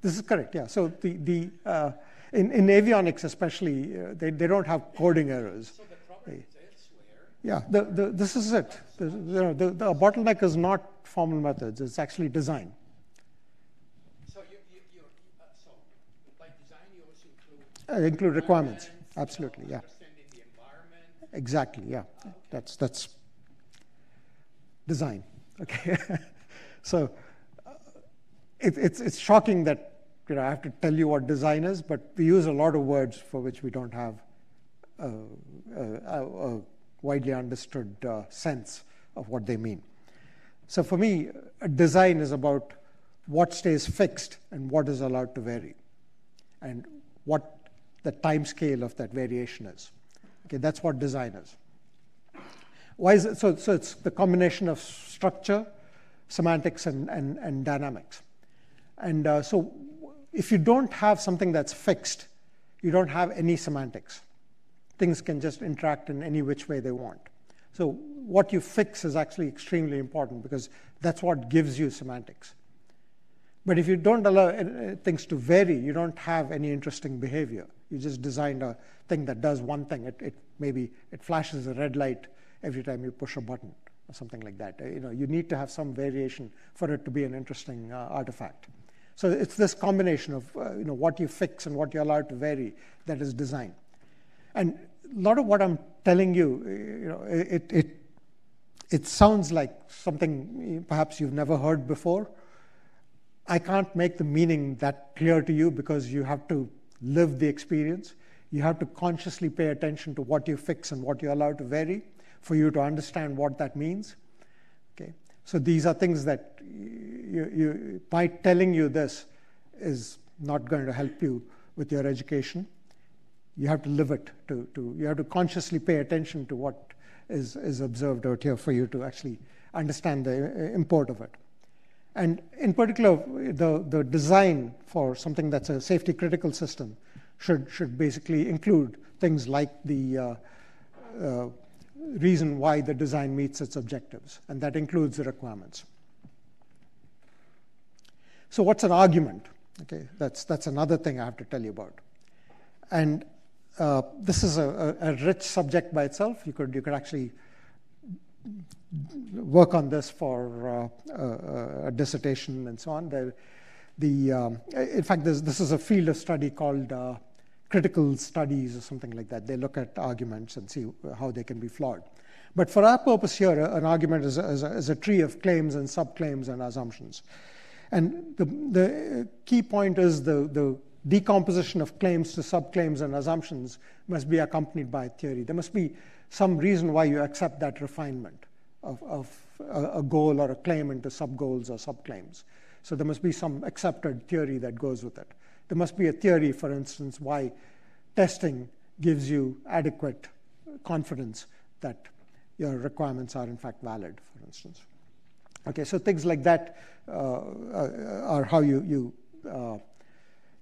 This is correct. Yeah. So the the uh, in in avionics especially, uh, they they don't have coding errors. so the problem is elsewhere. Yeah. The, the this is it. The, you know, the, the bottleneck is not formal methods. It's actually design. So you, you, you're, uh, so by design you also include Uh, include requirements. Absolutely. Yeah. understanding the environment. Exactly, yeah. That's that's design. Okay, <laughs> so uh, it, it's it's shocking that you know I have to tell you what design is, but we use a lot of words for which we don't have a, a, a widely understood uh, sense of what they mean. So for me, a design is about what stays fixed and what is allowed to vary, and what the time scale of that variation is. Okay, that's what design is. Why is it? So, so it's the combination of structure, semantics, and, and, and dynamics. And uh, so if you don't have something that's fixed, you don't have any semantics. Things can just interact in any which way they want. So what you fix is actually extremely important because that's what gives you semantics. But if you don't allow uh, things to vary, you don't have any interesting behavior. You just designed a thing that does one thing. It, it maybe it flashes a red light every time you push a button or something like that. Uh, You know, you need to have some variation for it to be an interesting uh, artifact. So it's this combination of uh, you know what you fix and what you're allowed to vary that is design. And a lot of what I'm telling you, uh, you know, it it it sounds like something perhaps you've never heard before. I can't make the meaning that clear to you because you have to live the experience. You have to consciously pay attention to what you fix and what you're allowed to vary for you to understand what that means. Okay, so these are things that you, you, by telling you this is not going to help you with your education. You have to live it. To, to you have to consciously pay attention to what is, is observed out here for you to actually understand the uh, import of it. And in particular, the, the design for something that's a safety critical system should, should basically include things like the uh, uh, reason why the design meets its objectives, and that includes the requirements. So, what's an argument? Okay, that's, that's another thing I have to tell you about. And uh, this is a, a, rich subject by itself. You could, you could actually work on this for uh, a, a, dissertation and so on. The, the um, in fact, this, this is a field of study called uh, critical studies or something like that. They look at arguments and see how they can be flawed. But for our purpose here, an argument is a, is a, is a tree of claims and subclaims and assumptions. And the, the key point is the, the decomposition of claims to subclaims and assumptions must be accompanied by a theory. There must be some reason why you accept that refinement of, of a, a goal or a claim into subgoals or subclaims. So there must be some accepted theory that goes with it. There must be a theory, for instance, why testing gives you adequate confidence that your requirements are in fact valid, for instance. Okay, so things like that uh, are how you, you uh,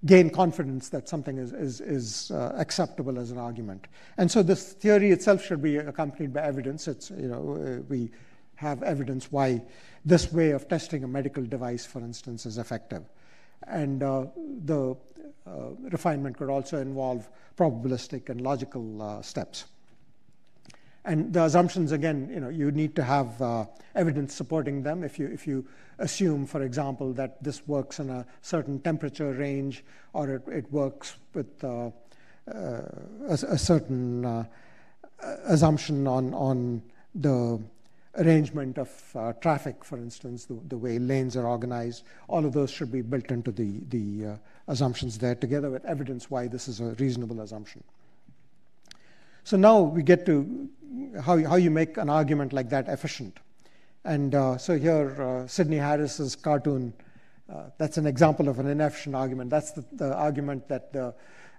gain confidence that something is, is, is uh, acceptable as an argument. And so this theory itself should be accompanied by evidence. It's, you know, we have evidence why this way of testing a medical device, for instance, is effective. And uh, the uh, refinement could also involve probabilistic and logical uh, steps. And the assumptions, again, you know, you need to have uh, evidence supporting them. If you, if you assume, for example, that this works in a certain temperature range or it, it works with uh, uh, a, a, certain uh, assumption on, on the arrangement of uh, traffic, for instance, the, the, way lanes are organized, all of those should be built into the, the uh, assumptions there together with evidence why this is a reasonable assumption. So now we get to how, how you make an argument like that efficient. And uh, so here, uh, Sidney Harris's cartoon, uh, that's an example of an inefficient argument. That's the, the argument that the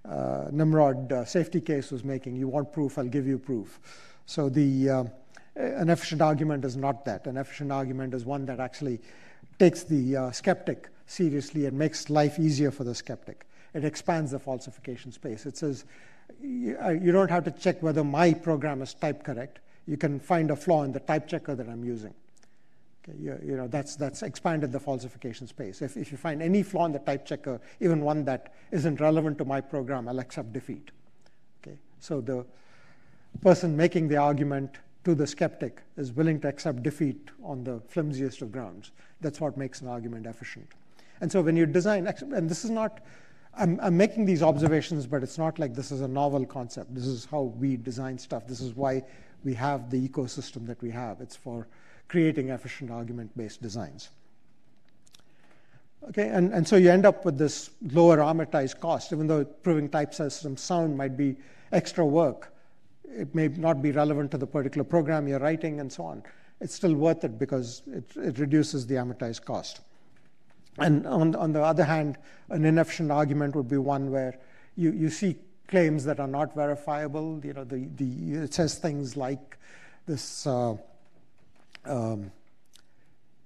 uh, Nimrod safety case was making. You want proof, I'll give you proof. So the, an efficient argument is not that. An efficient argument is one that actually takes the uh, skeptic seriously and makes life easier for the skeptic. It expands the falsification space. It says, you uh, don't have to check whether my program is type correct. You can find a flaw in the type checker that I'm using. Okay, you, you, know, that's, that's expanded the falsification space. If, if you find any flaw in the type checker, even one that isn't relevant to my program, I'll accept defeat. Okay, so the person making the argument to the skeptic is willing to accept defeat on the flimsiest of grounds. That's what makes an argument efficient. And so when you design, and this is not I'm, I'm, making these observations, but it's not like this is a novel concept. This is how we design stuff. This is why we have the ecosystem that we have. It's for creating efficient argument-based designs. Okay, and, and so you end up with this lower amortized cost, even though proving type system sound might be extra work. It may not be relevant to the particular program you're writing and so on. It's still worth it because it, it reduces the amortized cost. And on, on the other hand, an inefficient argument would be one where you, you see claims that are not verifiable. You know, the, the, it says things like this, uh, um,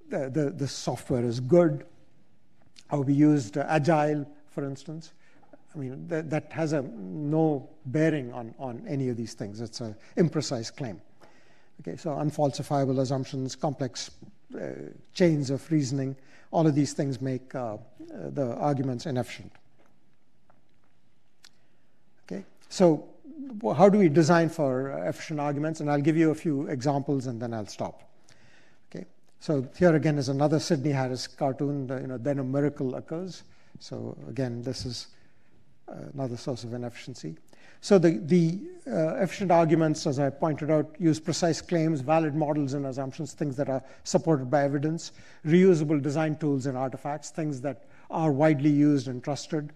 the, the, the software is good, or we used uh, agile, for instance. I mean, that, that has a, no bearing on, on any of these things. It's an imprecise claim. Okay, so unfalsifiable assumptions, complex uh, chains of reasoning, all of these things make uh, the arguments inefficient. Okay, so how do we design for efficient arguments? And I'll give you a few examples and then I'll stop. Okay, so here again is another Sidney Harris cartoon. You know, then a miracle occurs. So again, this is another source of inefficiency. So the, the uh, efficient arguments, as I pointed out, use precise claims, valid models and assumptions, things that are supported by evidence, reusable design tools and artifacts, things that are widely used and trusted,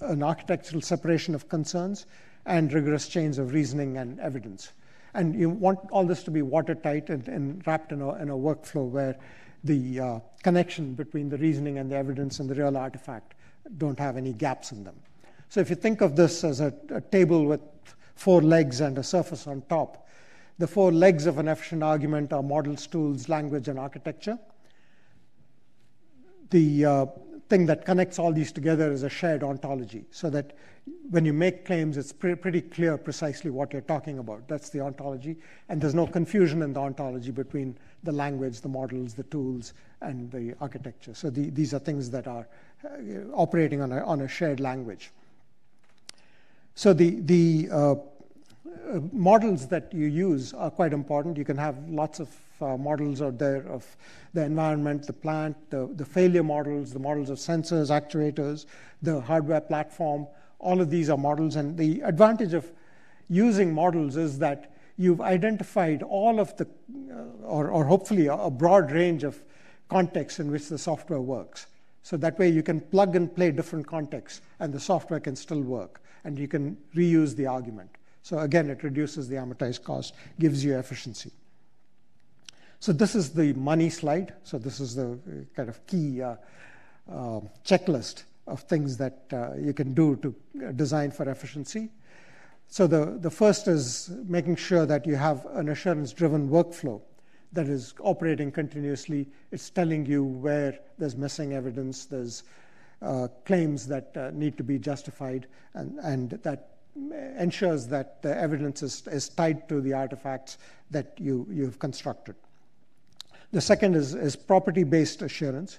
an architectural separation of concerns, and rigorous chains of reasoning and evidence. And you want all this to be watertight and, and wrapped in a, in a, workflow where the uh, connection between the reasoning and the evidence and the real artifact don't have any gaps in them. So if you think of this as a, a table with four legs and a surface on top, the four legs of an efficient argument are models, tools, language, and architecture. The uh, thing that connects all these together is a shared ontology, so that when you make claims, it's pre pretty clear precisely what you're talking about. That's the ontology, and there's no confusion in the ontology between the language, the models, the tools, and the architecture. So the, these are things that are uh, operating on a, on a shared language. So the, the uh, uh, models that you use are quite important. You can have lots of uh, models out there of the environment, the plant, the, the failure models, the models of sensors, actuators, the hardware platform. All of these are models. And the advantage of using models is that you've identified all of the, uh, or, or hopefully a, a broad range of contexts in which the software works. So that way you can plug and play different contexts and the software can still work and you can reuse the argument. So again, it reduces the amortized cost, gives you efficiency. So this is the money slide. So this is the uh, kind of key uh, uh, checklist of things that uh, you can do to uh, design for efficiency. So the, the first is making sure that you have an assurance-driven workflow that is operating continuously. It's telling you where there's missing evidence, there's uh, claims that uh, need to be justified, and, and that ensures that the evidence is, is tied to the artifacts that you, you've constructed. The second is, is property based assurance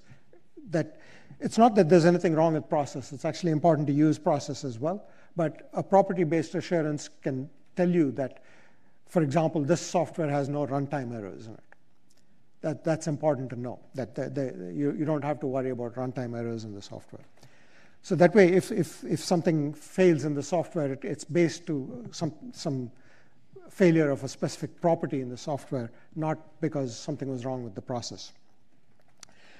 that it's not that there's anything wrong with process. It's actually important to use process as well. But a property-based assurance can tell you that, for example, this software has no runtime errors in it. That, that's important to know, that the, the, you, you don't have to worry about runtime errors in the software. So that way, if, if, if something fails in the software, it, it's based to some, some failure of a specific property in the software, not because something was wrong with the process.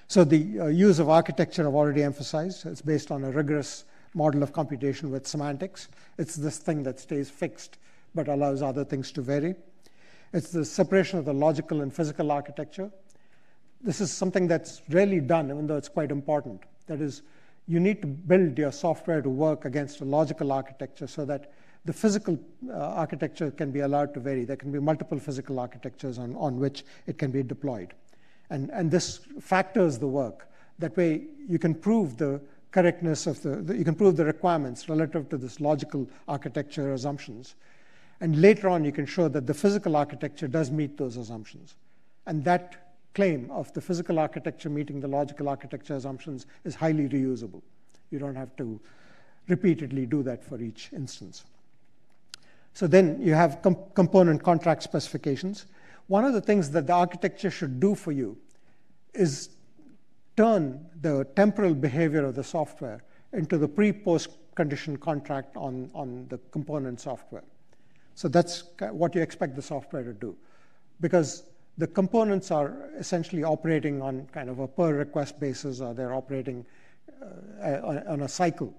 So the uh, use of architecture I've already emphasized. It's based on a rigorous model of computation with semantics. It's this thing that stays fixed but allows other things to vary. It's the separation of the logical and physical architecture. This is something that's rarely done, even though it's quite important. That is, you need to build your software to work against a logical architecture so that the physical uh, architecture can be allowed to vary. There can be multiple physical architectures on, on which it can be deployed. And, and this factors the work. That way, you can prove the correctness of the, the, you can prove the requirements relative to this logical architecture assumptions. And later on, you can show that the physical architecture does meet those assumptions. And that claim of the physical architecture meeting the logical architecture assumptions is highly reusable. You don't have to repeatedly do that for each instance. So then you have com component contract specifications. One of the things that the architecture should do for you is turn the temporal behavior of the software into the pre-post condition contract on, on the component software. So that's what you expect the software to do. Because the components are essentially operating on kind of a per request basis or they're operating uh, on a cycle.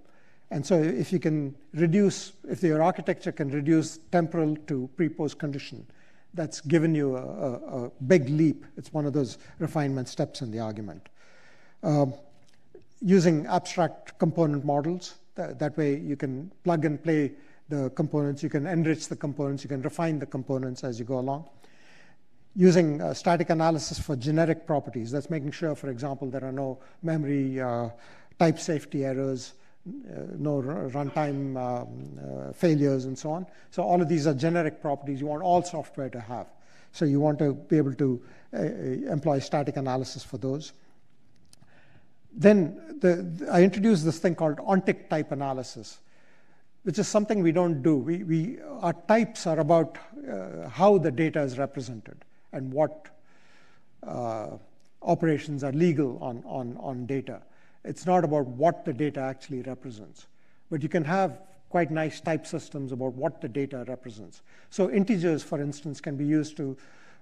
And so if you can reduce, if your architecture can reduce temporal to pre-post condition, that's given you a, a, a, big leap. It's one of those refinement steps in the argument. Uh, using abstract component models, that, that way you can plug and play the components, you can enrich the components, you can refine the components as you go along. Using uh, static analysis for generic properties, that's making sure, for example, there are no memory uh, type safety errors, uh, no runtime um, uh, failures and so on. So all of these are generic properties you want all software to have. So you want to be able to uh, employ static analysis for those. Then the, I introduced this thing called ONTIC type analysis, which is something we don't do. We, we, our types are about uh, how the data is represented and what uh, operations are legal on, on, on data. It's not about what the data actually represents. But you can have quite nice type systems about what the data represents. So integers, for instance, can be used to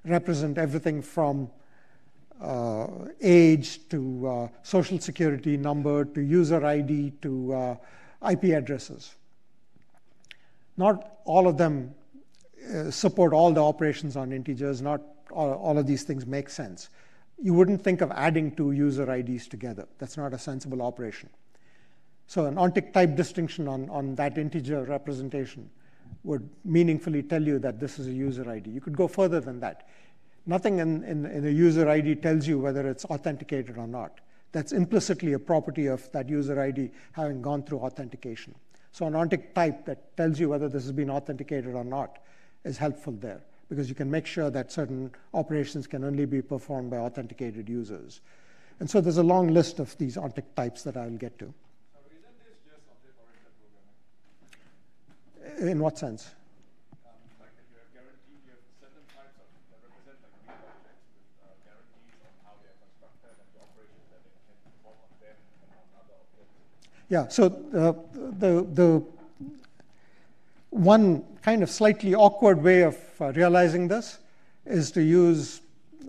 represent everything from uh, age to uh, social security number to user ID to uh, IP addresses. Not all of them uh, support all the operations on integers. Not all, all of these things make sense you wouldn't think of adding two user IDs together. That's not a sensible operation. So an ONTIC type distinction on, on that integer representation would meaningfully tell you that this is a user ID. You could go further than that. Nothing in, in, in a user ID tells you whether it's authenticated or not. That's implicitly a property of that user ID having gone through authentication. So an ONTIC type that tells you whether this has been authenticated or not is helpful there because you can make sure that certain operations can only be performed by authenticated users. And so there's a long list of these ONTIC types that I'll get to. So isn't this just object-oriented programming? In what sense? Um, like that you have guaranteed, you have certain types of, that represent like real objects with uh, guarantees on how they are constructed and the operations that they can perform on them and on other objects. Yeah, so uh, the, the one kind of slightly awkward way of uh, realizing this is to use,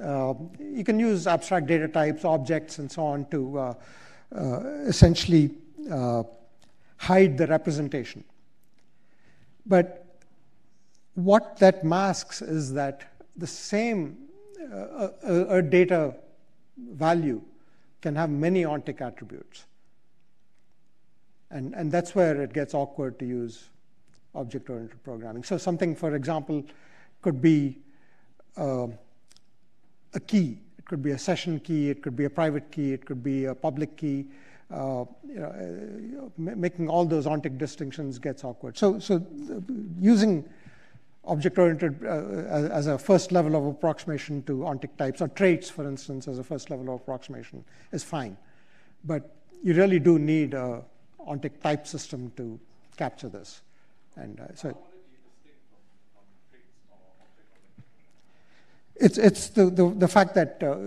uh, you can use abstract data types, objects, and so on to uh, uh essentially uh, hide the representation. But what that masks is that the same a data value can have many ontic attributes. And, and that's where it gets awkward to use object-oriented programming. So something, for example, could be uh, a key. It could be a session key. It could be a private key. It could be a public key. Uh, you know, uh, making all those ontic distinctions gets awkward. So, so using object-oriented uh, as a first level of approximation to ontic types, or traits, for instance, as a first level of approximation is fine. But you really do need a ONTIC type system to capture this. And uh, so. It's, it's the, the, the fact that uh,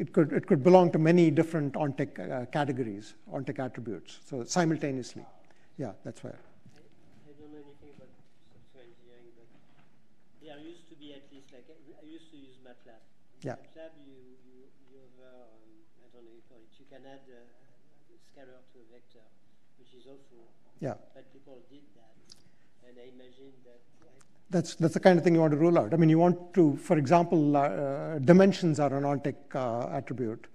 it, could, it could belong to many different ONTIC uh, categories, ONTIC attributes, so simultaneously. Yeah, that's why. I don't know anything about software engineering, but there used to be at least like I used to use MATLAB. Yeah. MATLAB, you you you have um, I don't know you it. You can add a, a scalar to a vector, which is awful. Yeah. But people did that, and I imagine that. Like, that's, that's the kind of thing you want to rule out. I mean, you want to, for example, uh, dimensions are an ONTIC uh, attribute.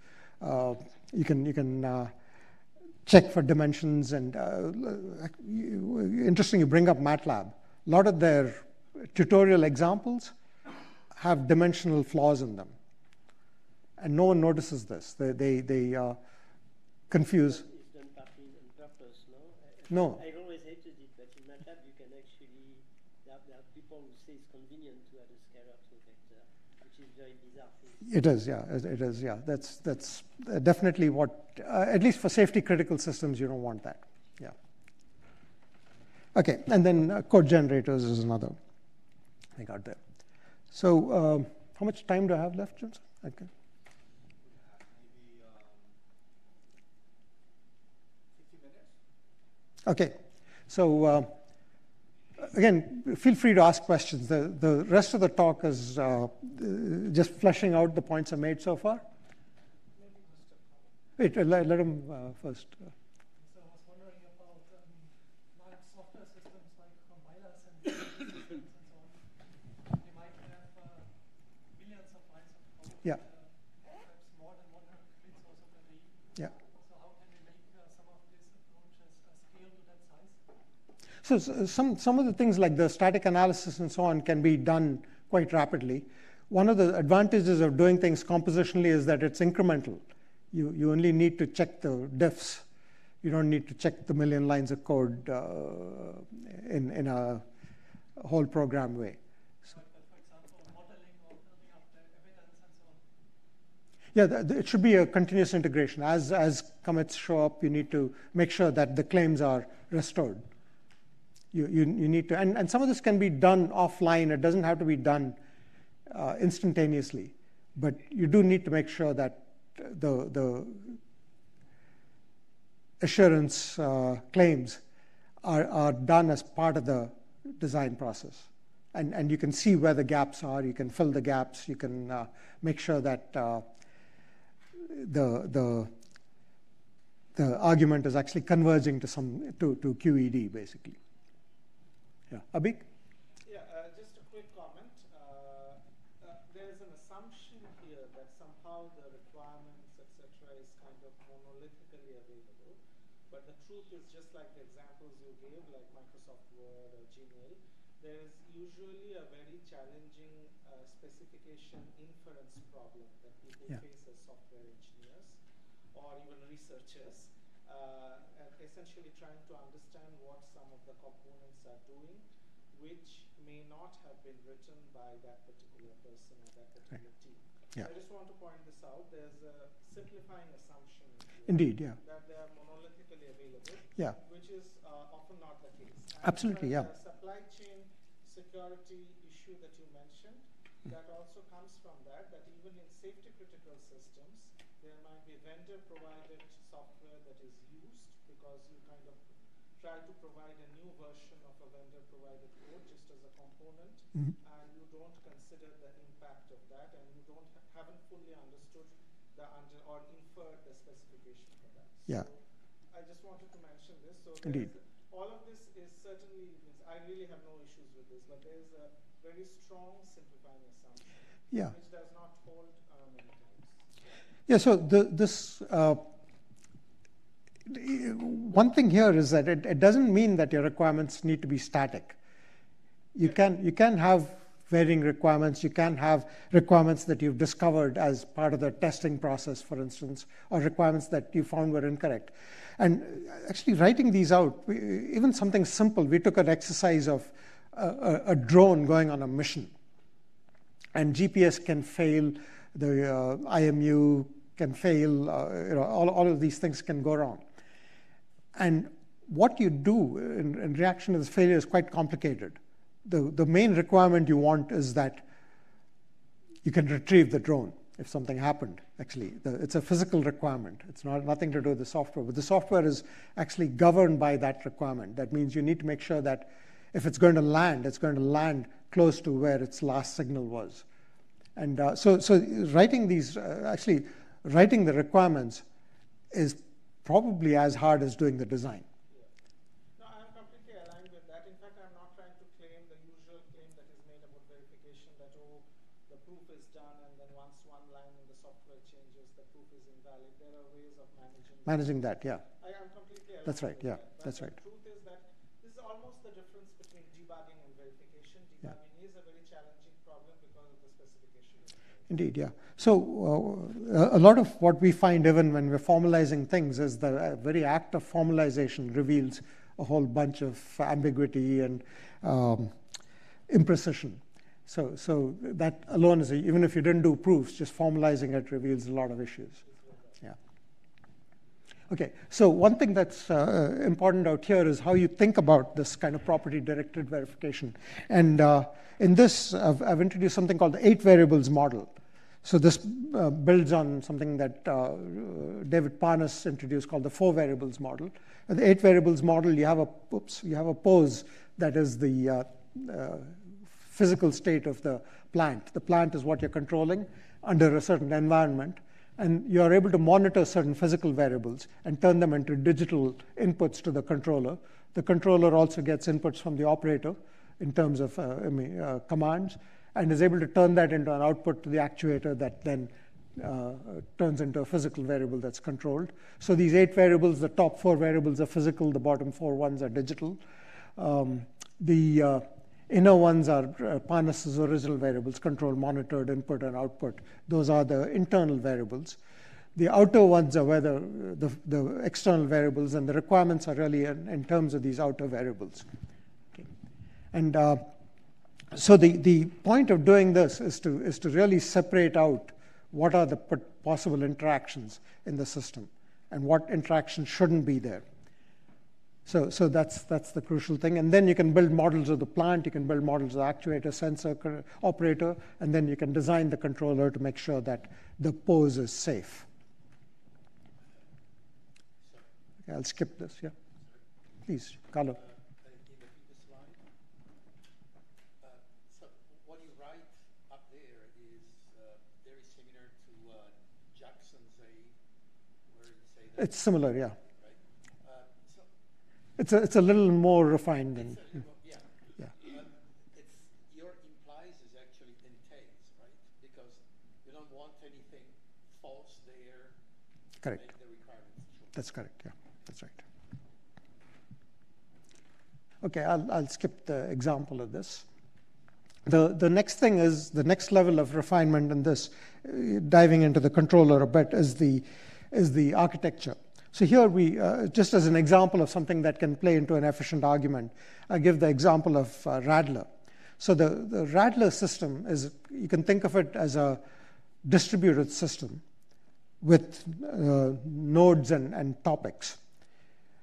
Uh, you can, you can uh, check for dimensions. And uh, interesting, you bring up MATLAB. A lot of their tutorial examples have dimensional flaws in them. And no one notices this. They, they, they uh, confuse. It's done partly on purpose, No. I've always hated it, but in MATLAB you can actually, there, there are people who say it's convenient to add a scalar to a vector, which is very bizarre thing. It is, yeah, it is, yeah. That's, that's definitely what, uh, at least for safety critical systems, you don't want that, yeah. Okay, and then uh, code generators is another I got there. So, um, how much time do I have left, Johnson? Okay. Okay, so uh, again, feel free to ask questions. The, the rest of the talk is uh, just fleshing out the points I made so far. Wait, uh, let, let him uh, first. So <coughs> I was wondering about um, large software systems like compilers and systems and so on. They might have uh, millions of lines of code. Yeah. Uh, perhaps more than 100 bits also per day. Yeah. So how can we make uh, some of these approaches uh, scale to that size? So, some, some of the things like the static analysis and so on can be done quite rapidly. One of the advantages of doing things compositionally is that it's incremental. You, you only need to check the diffs. You don't need to check the million lines of code uh, in, in a whole program way. Like, for example, modeling or building up the evidence and so. Yeah, it should be a continuous integration. As, as commits show up, you need to make sure that the claims are restored. You, you, you need to, and, and some of this can be done offline. It doesn't have to be done uh, instantaneously. But you do need to make sure that the, the assurance uh, claims are, are done as part of the design process. And, and you can see where the gaps are, you can fill the gaps, you can uh, make sure that uh, the, the, the argument is actually converging to, some, to, to QED, basically. Yeah. Abhi? Yeah, uh, just a quick comment. Uh, uh, there's an assumption here that somehow the requirements, etc., is kind of monolithically available. But the truth is, just like the examples you gave, like Microsoft Word or Gmail, there is usually a very challenging uh, specification inference problem that people Yeah. face as software engineers or even researchers. Uh, essentially trying to understand what some of the components are doing, which may not have been written by that particular person or that particular team. Yeah. I just want to point this out. There's a simplifying assumption Indeed, yeah. that they are monolithically available, Yeah. which is uh, often not the case. And Absolutely, yeah. The supply chain security issue that you mentioned, Hmm. that also comes from that, that even in safety critical systems, there might be vendor provided software that is used because you kind of try to provide a new version of a vendor provided code just as a component, Mhm. and you don't consider the impact of that, and you don't ha- haven't fully understood the under or inferred the specification for that. Yeah. So I just wanted to mention this. So Indeed. all of this is certainly means I really have no issues with this, but there is a very strong simplifying assumption Yeah. which does not hold uh, many times. Yeah, so the, this, uh, one thing here is that it, it doesn't mean that your requirements need to be static. You can, you can have varying requirements. You can have requirements that you've discovered as part of the testing process, for instance, or requirements that you found were incorrect. And actually, writing these out, we, even something simple, we took an exercise of a, a, a drone going on a mission and GPS can fail, the uh, IMU can fail. Uh, you know, all, all of these things can go wrong. And what you do in, in reaction to this failure is quite complicated. The, the main requirement you want is that you can retrieve the drone if something happened. Actually, the, it's a physical requirement. It's not nothing to do with the software, but the software is actually governed by that requirement. That means you need to make sure that if it's going to land, it's going to land close to where its last signal was. And uh, so, so writing these, uh, actually, writing the requirements is probably as hard as doing the design. No, I'm completely aligned with that. In fact, I'm not trying to claim the usual claim that is made about verification that, oh, the proof is done, and then once one line in the software changes, the proof is invalid. There are ways of managing Managing that, yeah. I am completely aligned That's right, yeah, that. That's the right. truth is that this is almost the difference between debugging and verification. Yeah. Debugging is a very challenging problem because of the specification. Indeed, yeah. So uh, a lot of what we find even when we're formalizing things is the very act of formalization reveals a whole bunch of ambiguity and um, imprecision. So, so that alone is, a, even if you didn't do proofs, just formalizing it reveals a lot of issues. Yeah. Okay, so one thing that's uh, important out here is how you think about this kind of property-directed verification. And uh, in this, I've, I've, introduced something called the eight variables model. So this uh, builds on something that uh, David Parnas introduced called the four variables model. In the eight variables model, you have a oops, you have a pose that is the uh, uh, physical state of the plant. The plant is what you're controlling under a certain environment and you are able to monitor certain physical variables and turn them into digital inputs to the controller. The controller also gets inputs from the operator in terms of uh, I mean, uh, commands and is able to turn that into an output to the actuator that then uh, turns into a physical variable that's controlled. So these eight variables, the top four variables are physical, the bottom four ones are digital. Um, the uh, Inner ones are uh, Parnas's original variables, control, monitored, input, and output. Those are the internal variables. The outer ones are where the, the, external variables, and the requirements are really in, in terms of these outer variables. Okay. And uh, so the, the point of doing this is to, is to really separate out what are the possible interactions in the system and what interactions shouldn't be there. So, so that's, that's the crucial thing. And then you can build models of the plant, you can build models of the actuator, sensor, operator, and then you can design the controller to make sure that the pose is safe. Okay, I'll skip this, yeah. Please, Carlo. It's similar, yeah. It's a, it's a little more refined than. yeah. yeah. Um, it's, your implies is actually entails, right? Because you don't want anything false there. Correct. That's correct, yeah. That's right. Okay, I'll, I'll skip the example of this. The, the next thing is the next level of refinement in this, uh, diving into the controller a bit, is the, is the architecture. So here we, uh, just as an example of something that can play into an efficient argument, I give the example of uh, Radler. So the, the Radler system is, you can think of it as a distributed system with uh, nodes and, and topics.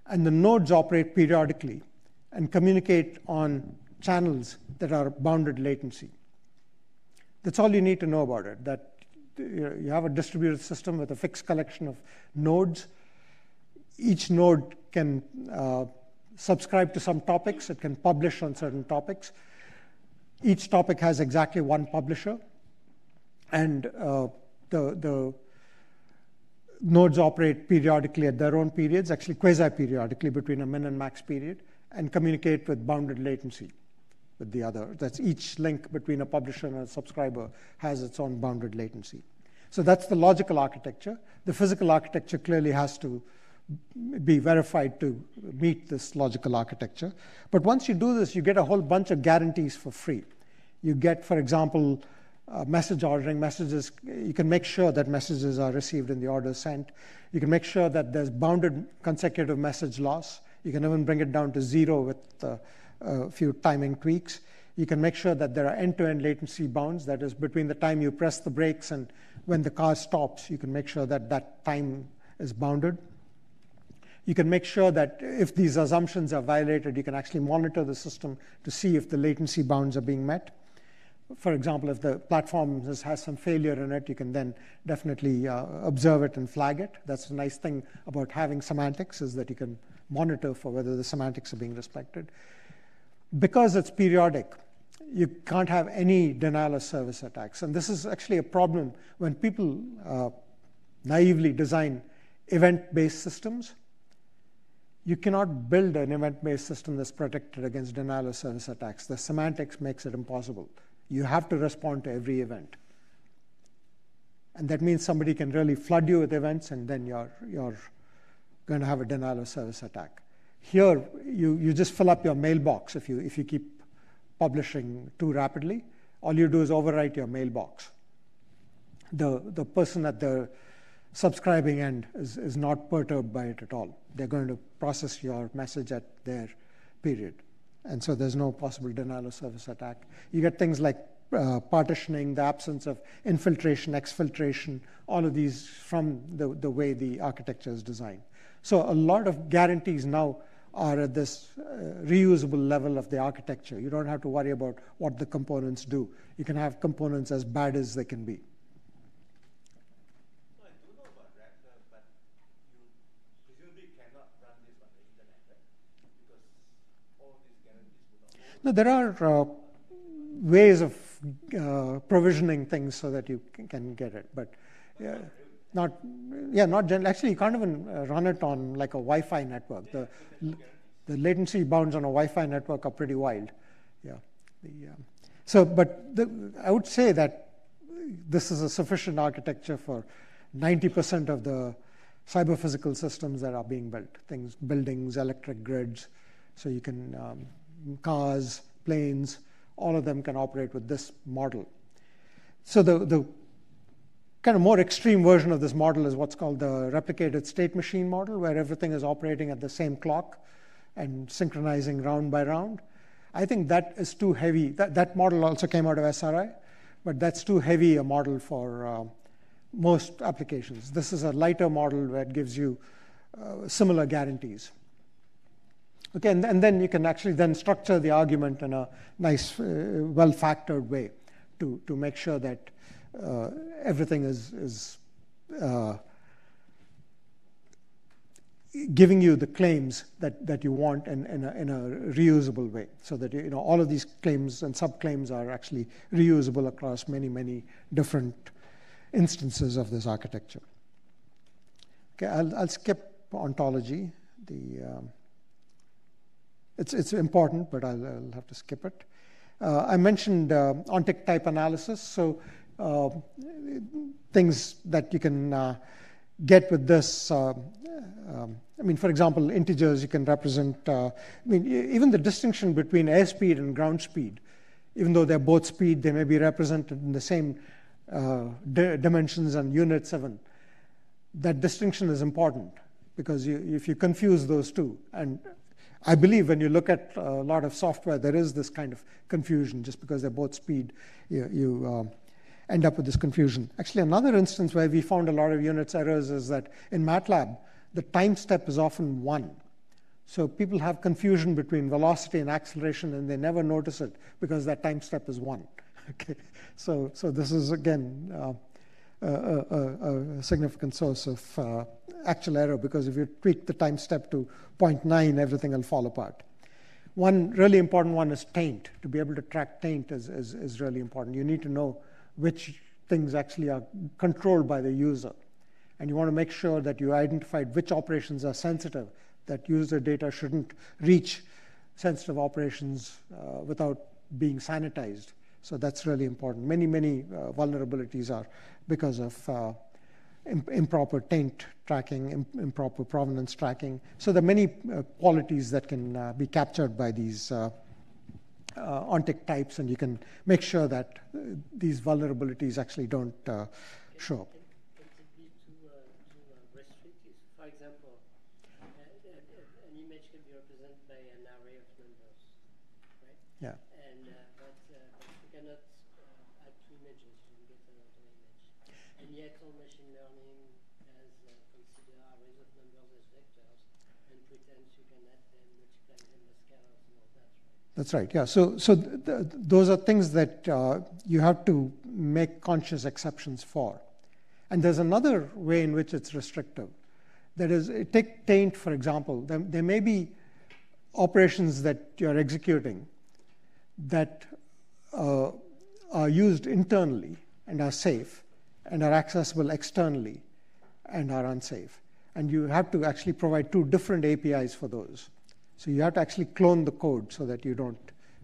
And the nodes operate periodically and communicate on channels that are bounded latency. That's all you need to know about it, that you have a distributed system with a fixed collection of nodes each node can uh, subscribe to some topics. It can publish on certain topics. Each topic has exactly one publisher. And uh, the, the nodes operate periodically at their own periods, actually quasi-periodically between a min and max period, and communicate with bounded latency with the other. That's each link between a publisher and a subscriber has its own bounded latency. So that's the logical architecture. The physical architecture clearly has to be verified to meet this logical architecture. But once you do this, you get a whole bunch of guarantees for free. You get, for example, uh, message ordering messages. You can make sure that messages are received in the order sent. You can make sure that there's bounded consecutive message loss. You can even bring it down to zero with uh, a few timing tweaks. You can make sure that there are end to end latency bounds, that is, between the time you press the brakes and when the car stops, you can make sure that that time is bounded. You can make sure that if these assumptions are violated, you can actually monitor the system to see if the latency bounds are being met. For example, if the platform has, has some failure in it, you can then definitely uh, observe it and flag it. That's a nice thing about having semantics is that you can monitor for whether the semantics are being respected. Because it's periodic, you can't have any denial of service attacks. And this is actually a problem when people uh, naively design event based systems. You cannot build an event based system that's protected against denial of service attacks. The semantics makes it impossible. You have to respond to every event. And that means somebody can really flood you with events, and then you're, you're going to have a denial of service attack. Here, you, you just fill up your mailbox if you, if you keep publishing too rapidly. All you do is overwrite your mailbox. The, the person at the subscribing end is, is not perturbed by it at all. They're going to process your message at their period. And so there's no possible denial of service attack. You get things like uh, partitioning, the absence of infiltration, exfiltration, all of these from the, the way the architecture is designed. So a lot of guarantees now are at this uh, reusable level of the architecture. You don't have to worry about what the components do. You can have components as bad as they can be. No, there are uh, ways of uh, provisioning things so that you can get it, but yeah, not yeah, not generally. Actually, you can't even uh, run it on like a Wi-Fi network. The the latency bounds on a Wi-Fi network are pretty wild. Yeah. The, um, so, but the, I would say that this is a sufficient architecture for 90% of the cyber physical systems that are being built. Things, buildings, electric grids. So you can um, cars, planes, all of them can operate with this model. So the, the kind of more extreme version of this model is what's called the replicated state machine model, where everything is operating at the same clock and synchronizing round by round. I think that is too heavy. That, that model also came out of SRI, but that's too heavy a model for uh, most applications. This is a lighter model that gives you uh, similar guarantees. Okay, and, and, then you can actually then structure the argument in a nice, uh, well-factored way to, to make sure that uh, everything is, is uh, giving you the claims that, that you want in, in, a, in a reusable way so that you know all of these claims and subclaims are actually reusable across many, many different instances of this architecture. Okay, I'll, I'll skip ontology. The um, it's, it's important, but I'll, I'll have to skip it. Uh, I mentioned uh, ONTIC type analysis. So things that you can uh, get with this. Uh, um, I mean, for example, integers you can represent. Uh, I mean, even the distinction between airspeed and ground speed, even though they're both speed, they may be represented in the same dimensions and unit seven. That distinction is important because you, if you confuse those two, and I believe when you look at a lot of software, there is this kind of confusion just because they're both speed. You, you um, end up with this confusion. Actually, another instance where we found a lot of units errors is that in MATLAB, the time step is often one. So people have confusion between velocity and acceleration, and they never notice it because that time step is one. <laughs> Okay, so so this is again uh, a, a, a, significant source of uh, actual error because if you tweak the time step to 0.9, everything will fall apart. One really important one is taint. To be able to track taint is, is, is really important. You need to know which things actually are controlled by the user. And you want to make sure that you identified which operations are sensitive, that user data shouldn't reach sensitive operations uh, without being sanitized. So that's really important. Many, many uh, vulnerabilities are because of uh, improper taint tracking, improper provenance tracking. So there are many uh, qualities that can uh, be captured by these uh, uh, ONTIC types, and you can make sure that these vulnerabilities actually don't show up. And yet all machine learning has uh, considered result numbers as vectors and pretends you can add them, multiply them as scalars and all that, right? That's right. Yeah. So, so th- th- those are things that uh, you have to make conscious exceptions for. And there's another way in which it's restrictive. That is, uh, take taint for example. There, there may be operations that you're executing that uh, are used internally and are safe, and are accessible externally and are unsafe. And you have to actually provide two different APIs for those. So you have to actually clone the code so that you don't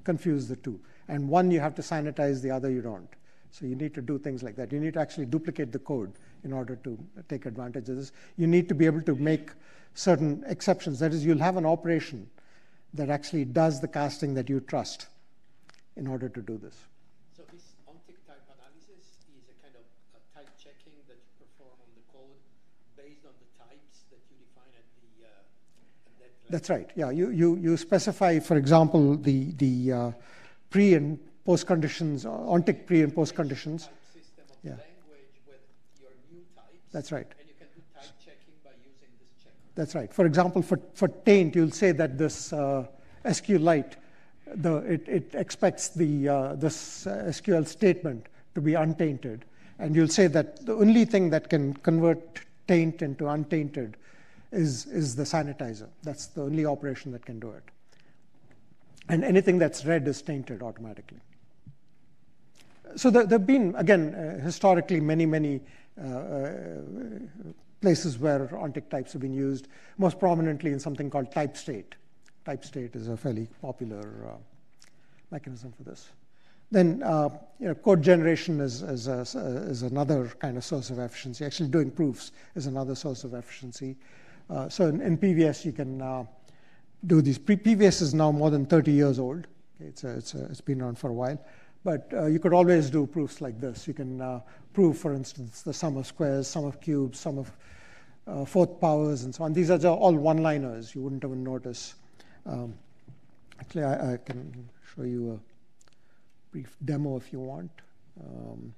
confuse the two. And one you have to sanitize, the other you don't. So you need to do things like that. You need to actually duplicate the code in order to take advantage of this. You need to be able to make certain exceptions. That is, you'll have an operation that actually does the casting that you trust in order to do this ONTIC type analysis is a kind of a type checking that you perform on the code based on the types that you define at the uh, at that level. That's right. Yeah, you, you, you specify, for example, the, the uh, pre and post conditions, uh, ONTIC pre and post conditions. Yeah. language with your new types. That's right. And you can do type checking by using this checker. That's right. For example, for, for taint, you'll say that this uh, SQLite, the, it, it expects the, uh, this uh, SQL statement to be untainted. And you'll say that the only thing that can convert taint into untainted is, is the sanitizer. That's the only operation that can do it. And anything that's read is tainted automatically. So there have been, again, uh, historically, many, many uh, uh, places where ONTIC types have been used, most prominently in something called type state. Type state is a fairly popular uh, mechanism for this. Then, uh, you know, code generation is, is, a, is another kind of source of efficiency. Actually, doing proofs is another source of efficiency. Uh, so in, in, PVS, you can uh, do these. Pre- PVS is now more than 30 years old. It's, a, it's, a, it's been around for a while. But uh, you could always do proofs like this. You can uh, prove, for instance, the sum of squares, sum of cubes, sum of uh, fourth powers, and so on. These are all one-liners. You wouldn't even notice. Um, actually, I, I, can show you a brief demo if you want. Um,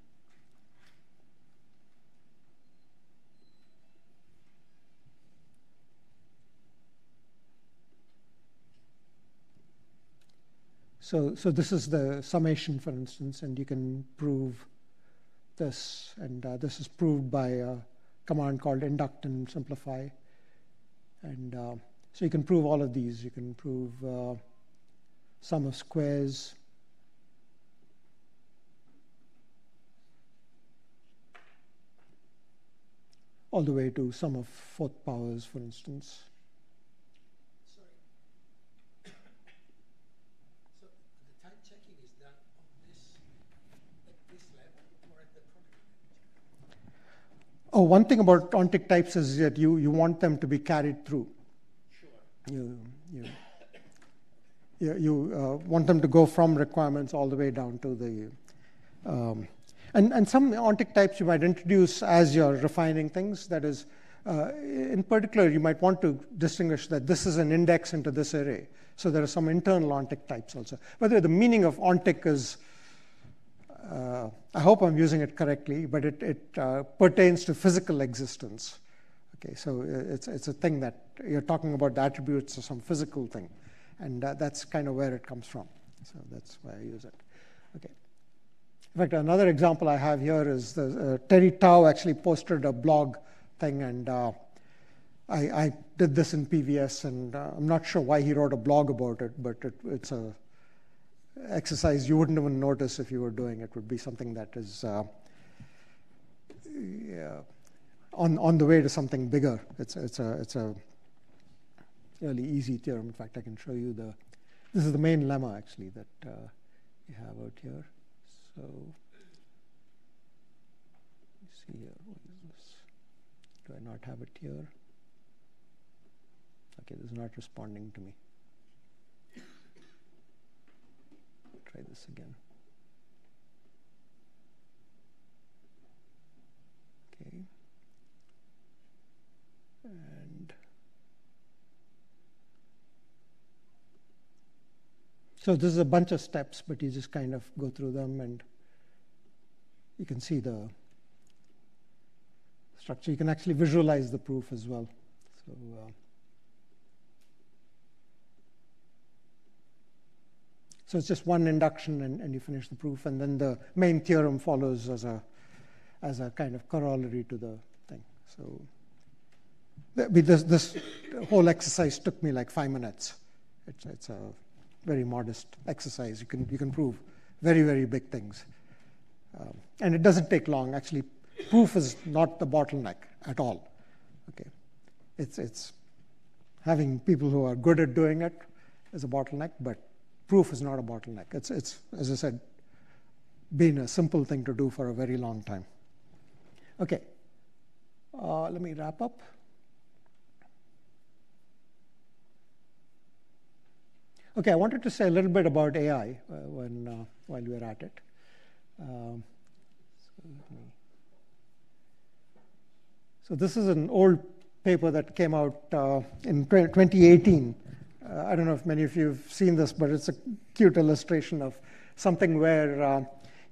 So, so this is the summation, for instance, and you can prove this, and uh, this is proved by a command called induct and simplify. And uh, so you can prove all of these. You can prove uh, sum of squares. All the way to sum of fourth powers, for instance. Oh, one thing about ONTIC types is that you, you want them to be carried through. Sure. You, you, you, you uh, want them to go from requirements all the way down to the. Um, and, and some ONTIC types you might introduce as you're refining things. That is, uh, in particular, you might want to distinguish that this is an index into this array. So there are some internal ONTIC types also. By the way, the meaning of ONTIC is uh, I hope I'm using it correctly, but it, it uh, pertains to physical existence. Okay, so it's, it's a thing that you're talking about the attributes of some physical thing, and uh, that's kind of where it comes from. So that's why I use it. Okay. In fact, another example I have here is the, uh, Terry Tao actually posted a blog thing, and uh, I, I, did this in PVS, and uh, I'm not sure why he wrote a blog about it, but it, it's a exercise you wouldn't even notice if you were doing it would be something that is uh, yeah, on on the way to something bigger. It's it's a it's a really easy theorem. In fact, I can show you the. This is the main lemma actually that uh, we have out here. So see here. What is this? Do I not have it here? Okay, this is not responding to me. Try this again. Okay. And so this is a bunch of steps, but you just kind of go through them and you can see the structure. You can actually visualize the proof as well. So, uh, so it's just one induction and, and you finish the proof, and then the main theorem follows as a, as a kind of corollary to the thing. So this, this whole exercise took me like five minutes. It's, it's a very modest exercise. You can, you can prove very, very big things. Um, and it doesn't take long. Actually, proof is not the bottleneck at all. Okay, it's it's having people who are good at doing it is a bottleneck, but proof is not a bottleneck. It's it's as I said, been a simple thing to do for a very long time. Okay, uh, let me wrap up. Okay, I wanted to say a little bit about AI uh, when uh, while we are at it. Um, so, so, this is an old paper that came out uh, in 2018. Uh, I don't know if many of you have seen this, but it's a cute illustration of something where uh,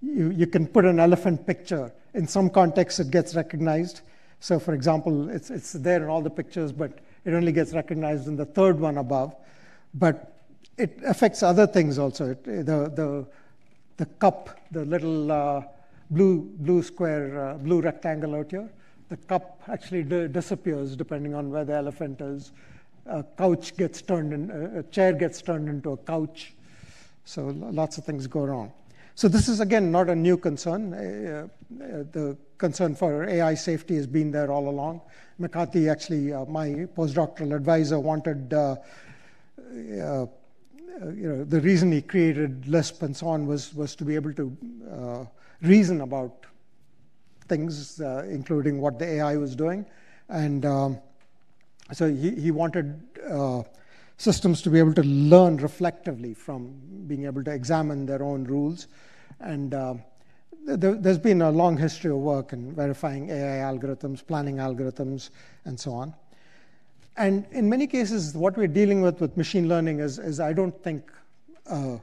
you, you can put an elephant picture. In some contexts, it gets recognized. So, for example, it's, it's there in all the pictures, but it only gets recognized in the third one above. But it affects other things also. It, the, the, the cup, the little uh, blue, blue square, uh, blue rectangle out here, the cup actually disappears depending on where the elephant is. A couch gets turned in, a chair gets turned into a couch. So lots of things go wrong. So this is again not a new concern. Uh, uh, the concern for AI safety has been there all along. McCarthy, actually, uh, my postdoctoral advisor, wanted uh, uh, you know, the reason he created Lisp and so on was, was to be able to reason about things, including what the AI was doing. And um, so he, he wanted uh, systems to be able to learn reflectively from being able to examine their own rules. And uh, there, has been a long history of work in verifying AI algorithms, planning algorithms, and so on. And in many cases, what we're dealing with with machine learning is, is I don't think, a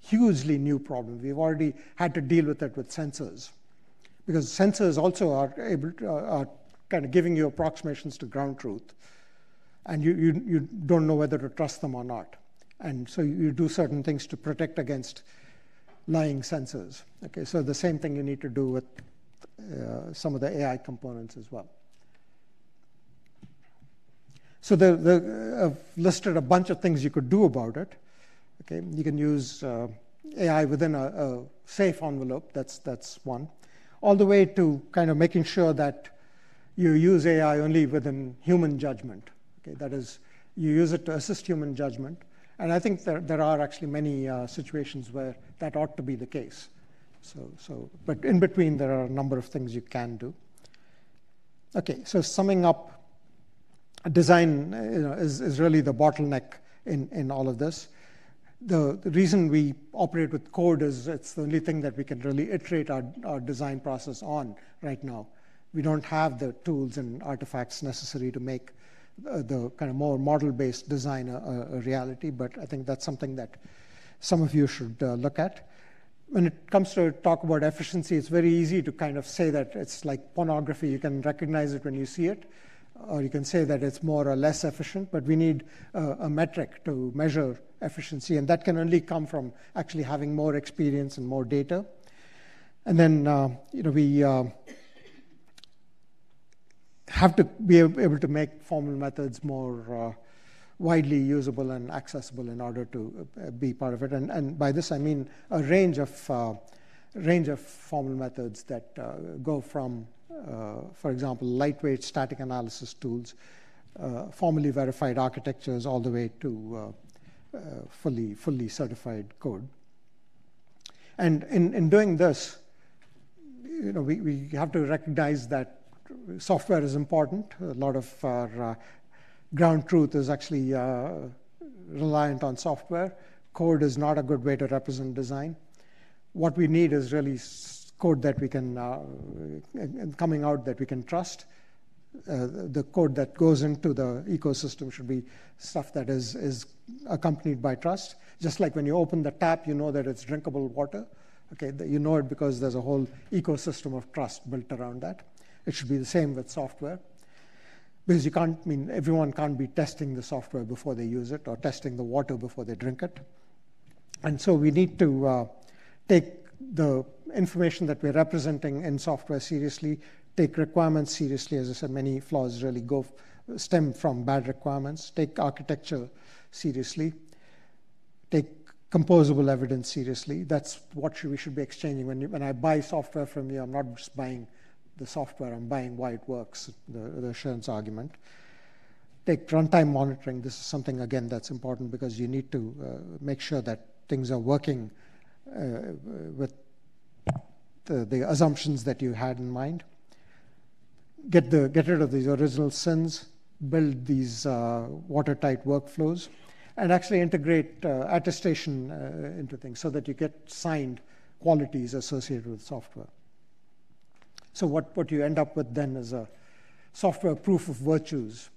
hugely new problem. We've already had to deal with it with sensors. Because sensors also are able to, are kind of giving you approximations to ground truth. And you, you, you don't know whether to trust them or not. And so you do certain things to protect against lying sensors. Okay, so the same thing you need to do with uh, some of the AI components as well. So the, the, I've listed a bunch of things you could do about it. Okay, you can use uh, AI within a, a, safe envelope. That's that's one, all the way to kind of making sure that you use AI only within human judgment. Okay, that is, you use it to assist human judgment. And I think there, there are actually many uh, situations where that ought to be the case. So, so, but in between, there are a number of things you can do. Okay, so summing up design you know, is, is really the bottleneck in, in all of this. The, the, reason we operate with code is it's the only thing that we can really iterate our, our design process on right now. We don't have the tools and artifacts necessary to make uh, the kind of more model-based design a, a, reality, but I think that's something that some of you should uh, look at. When it comes to talk about efficiency, it's very easy to kind of say that it's like pornography. You can recognize it when you see it or you can say that it's more or less efficient, but we need a metric to measure efficiency, and that can only come from actually having more experience and more data. And then, uh, you know, we uh, have to be able to make formal methods more uh, widely usable and accessible in order to uh, be part of it. And, and by this, I mean a range of uh, range of formal methods that uh, go from uh, for example, lightweight static analysis tools, uh, formally verified architectures, all the way to fully, fully certified code. And in, in doing this, you know, we, we have to recognize that software is important. A lot of our uh, ground truth is actually uh, reliant on software. Code is not a good way to represent design. What we need is really code that we can, uh, coming out that we can trust. Uh, the code that goes into the ecosystem should be stuff that is, is accompanied by trust. Just like when you open the tap, you know that it's drinkable water. Okay, you know it because there's a whole ecosystem of trust built around that. It should be the same with software. Because you can't, I mean, everyone can't be testing the software before they use it or testing the water before they drink it. And so we need to uh, take the information that we're representing in software seriously, take requirements seriously. As I said, many flaws really go stem from bad requirements. Take architecture seriously. Take composable evidence seriously. That's what we should be exchanging. When, you, when I buy software from you, I'm not just buying the software, I'm buying why it works, the, the assurance argument. Take runtime monitoring. This is something, again, that's important because you need to uh, make sure that things are working uh, with the, the, assumptions that you had in mind. Get, the, get rid of these original sins, build these uh, watertight workflows, and actually integrate uh, attestation uh, into things so that you get signed qualities associated with software. So what, what you end up with then is a software proof of virtues.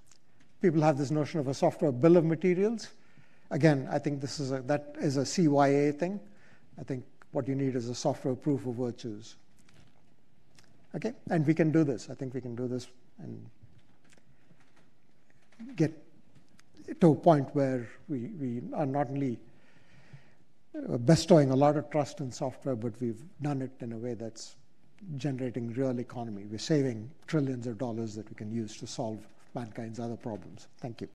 People have this notion of a software bill of materials. Again, I think this is a, that is a CYA thing. I think what you need is a software proof of virtues. Okay, and we can do this. I think we can do this and get to a point where we, we are not only uh, bestowing a lot of trust in software, but we've done it in a way that's generating real economy. We're saving trillions of dollars that we can use to solve mankind's other problems. Thank you.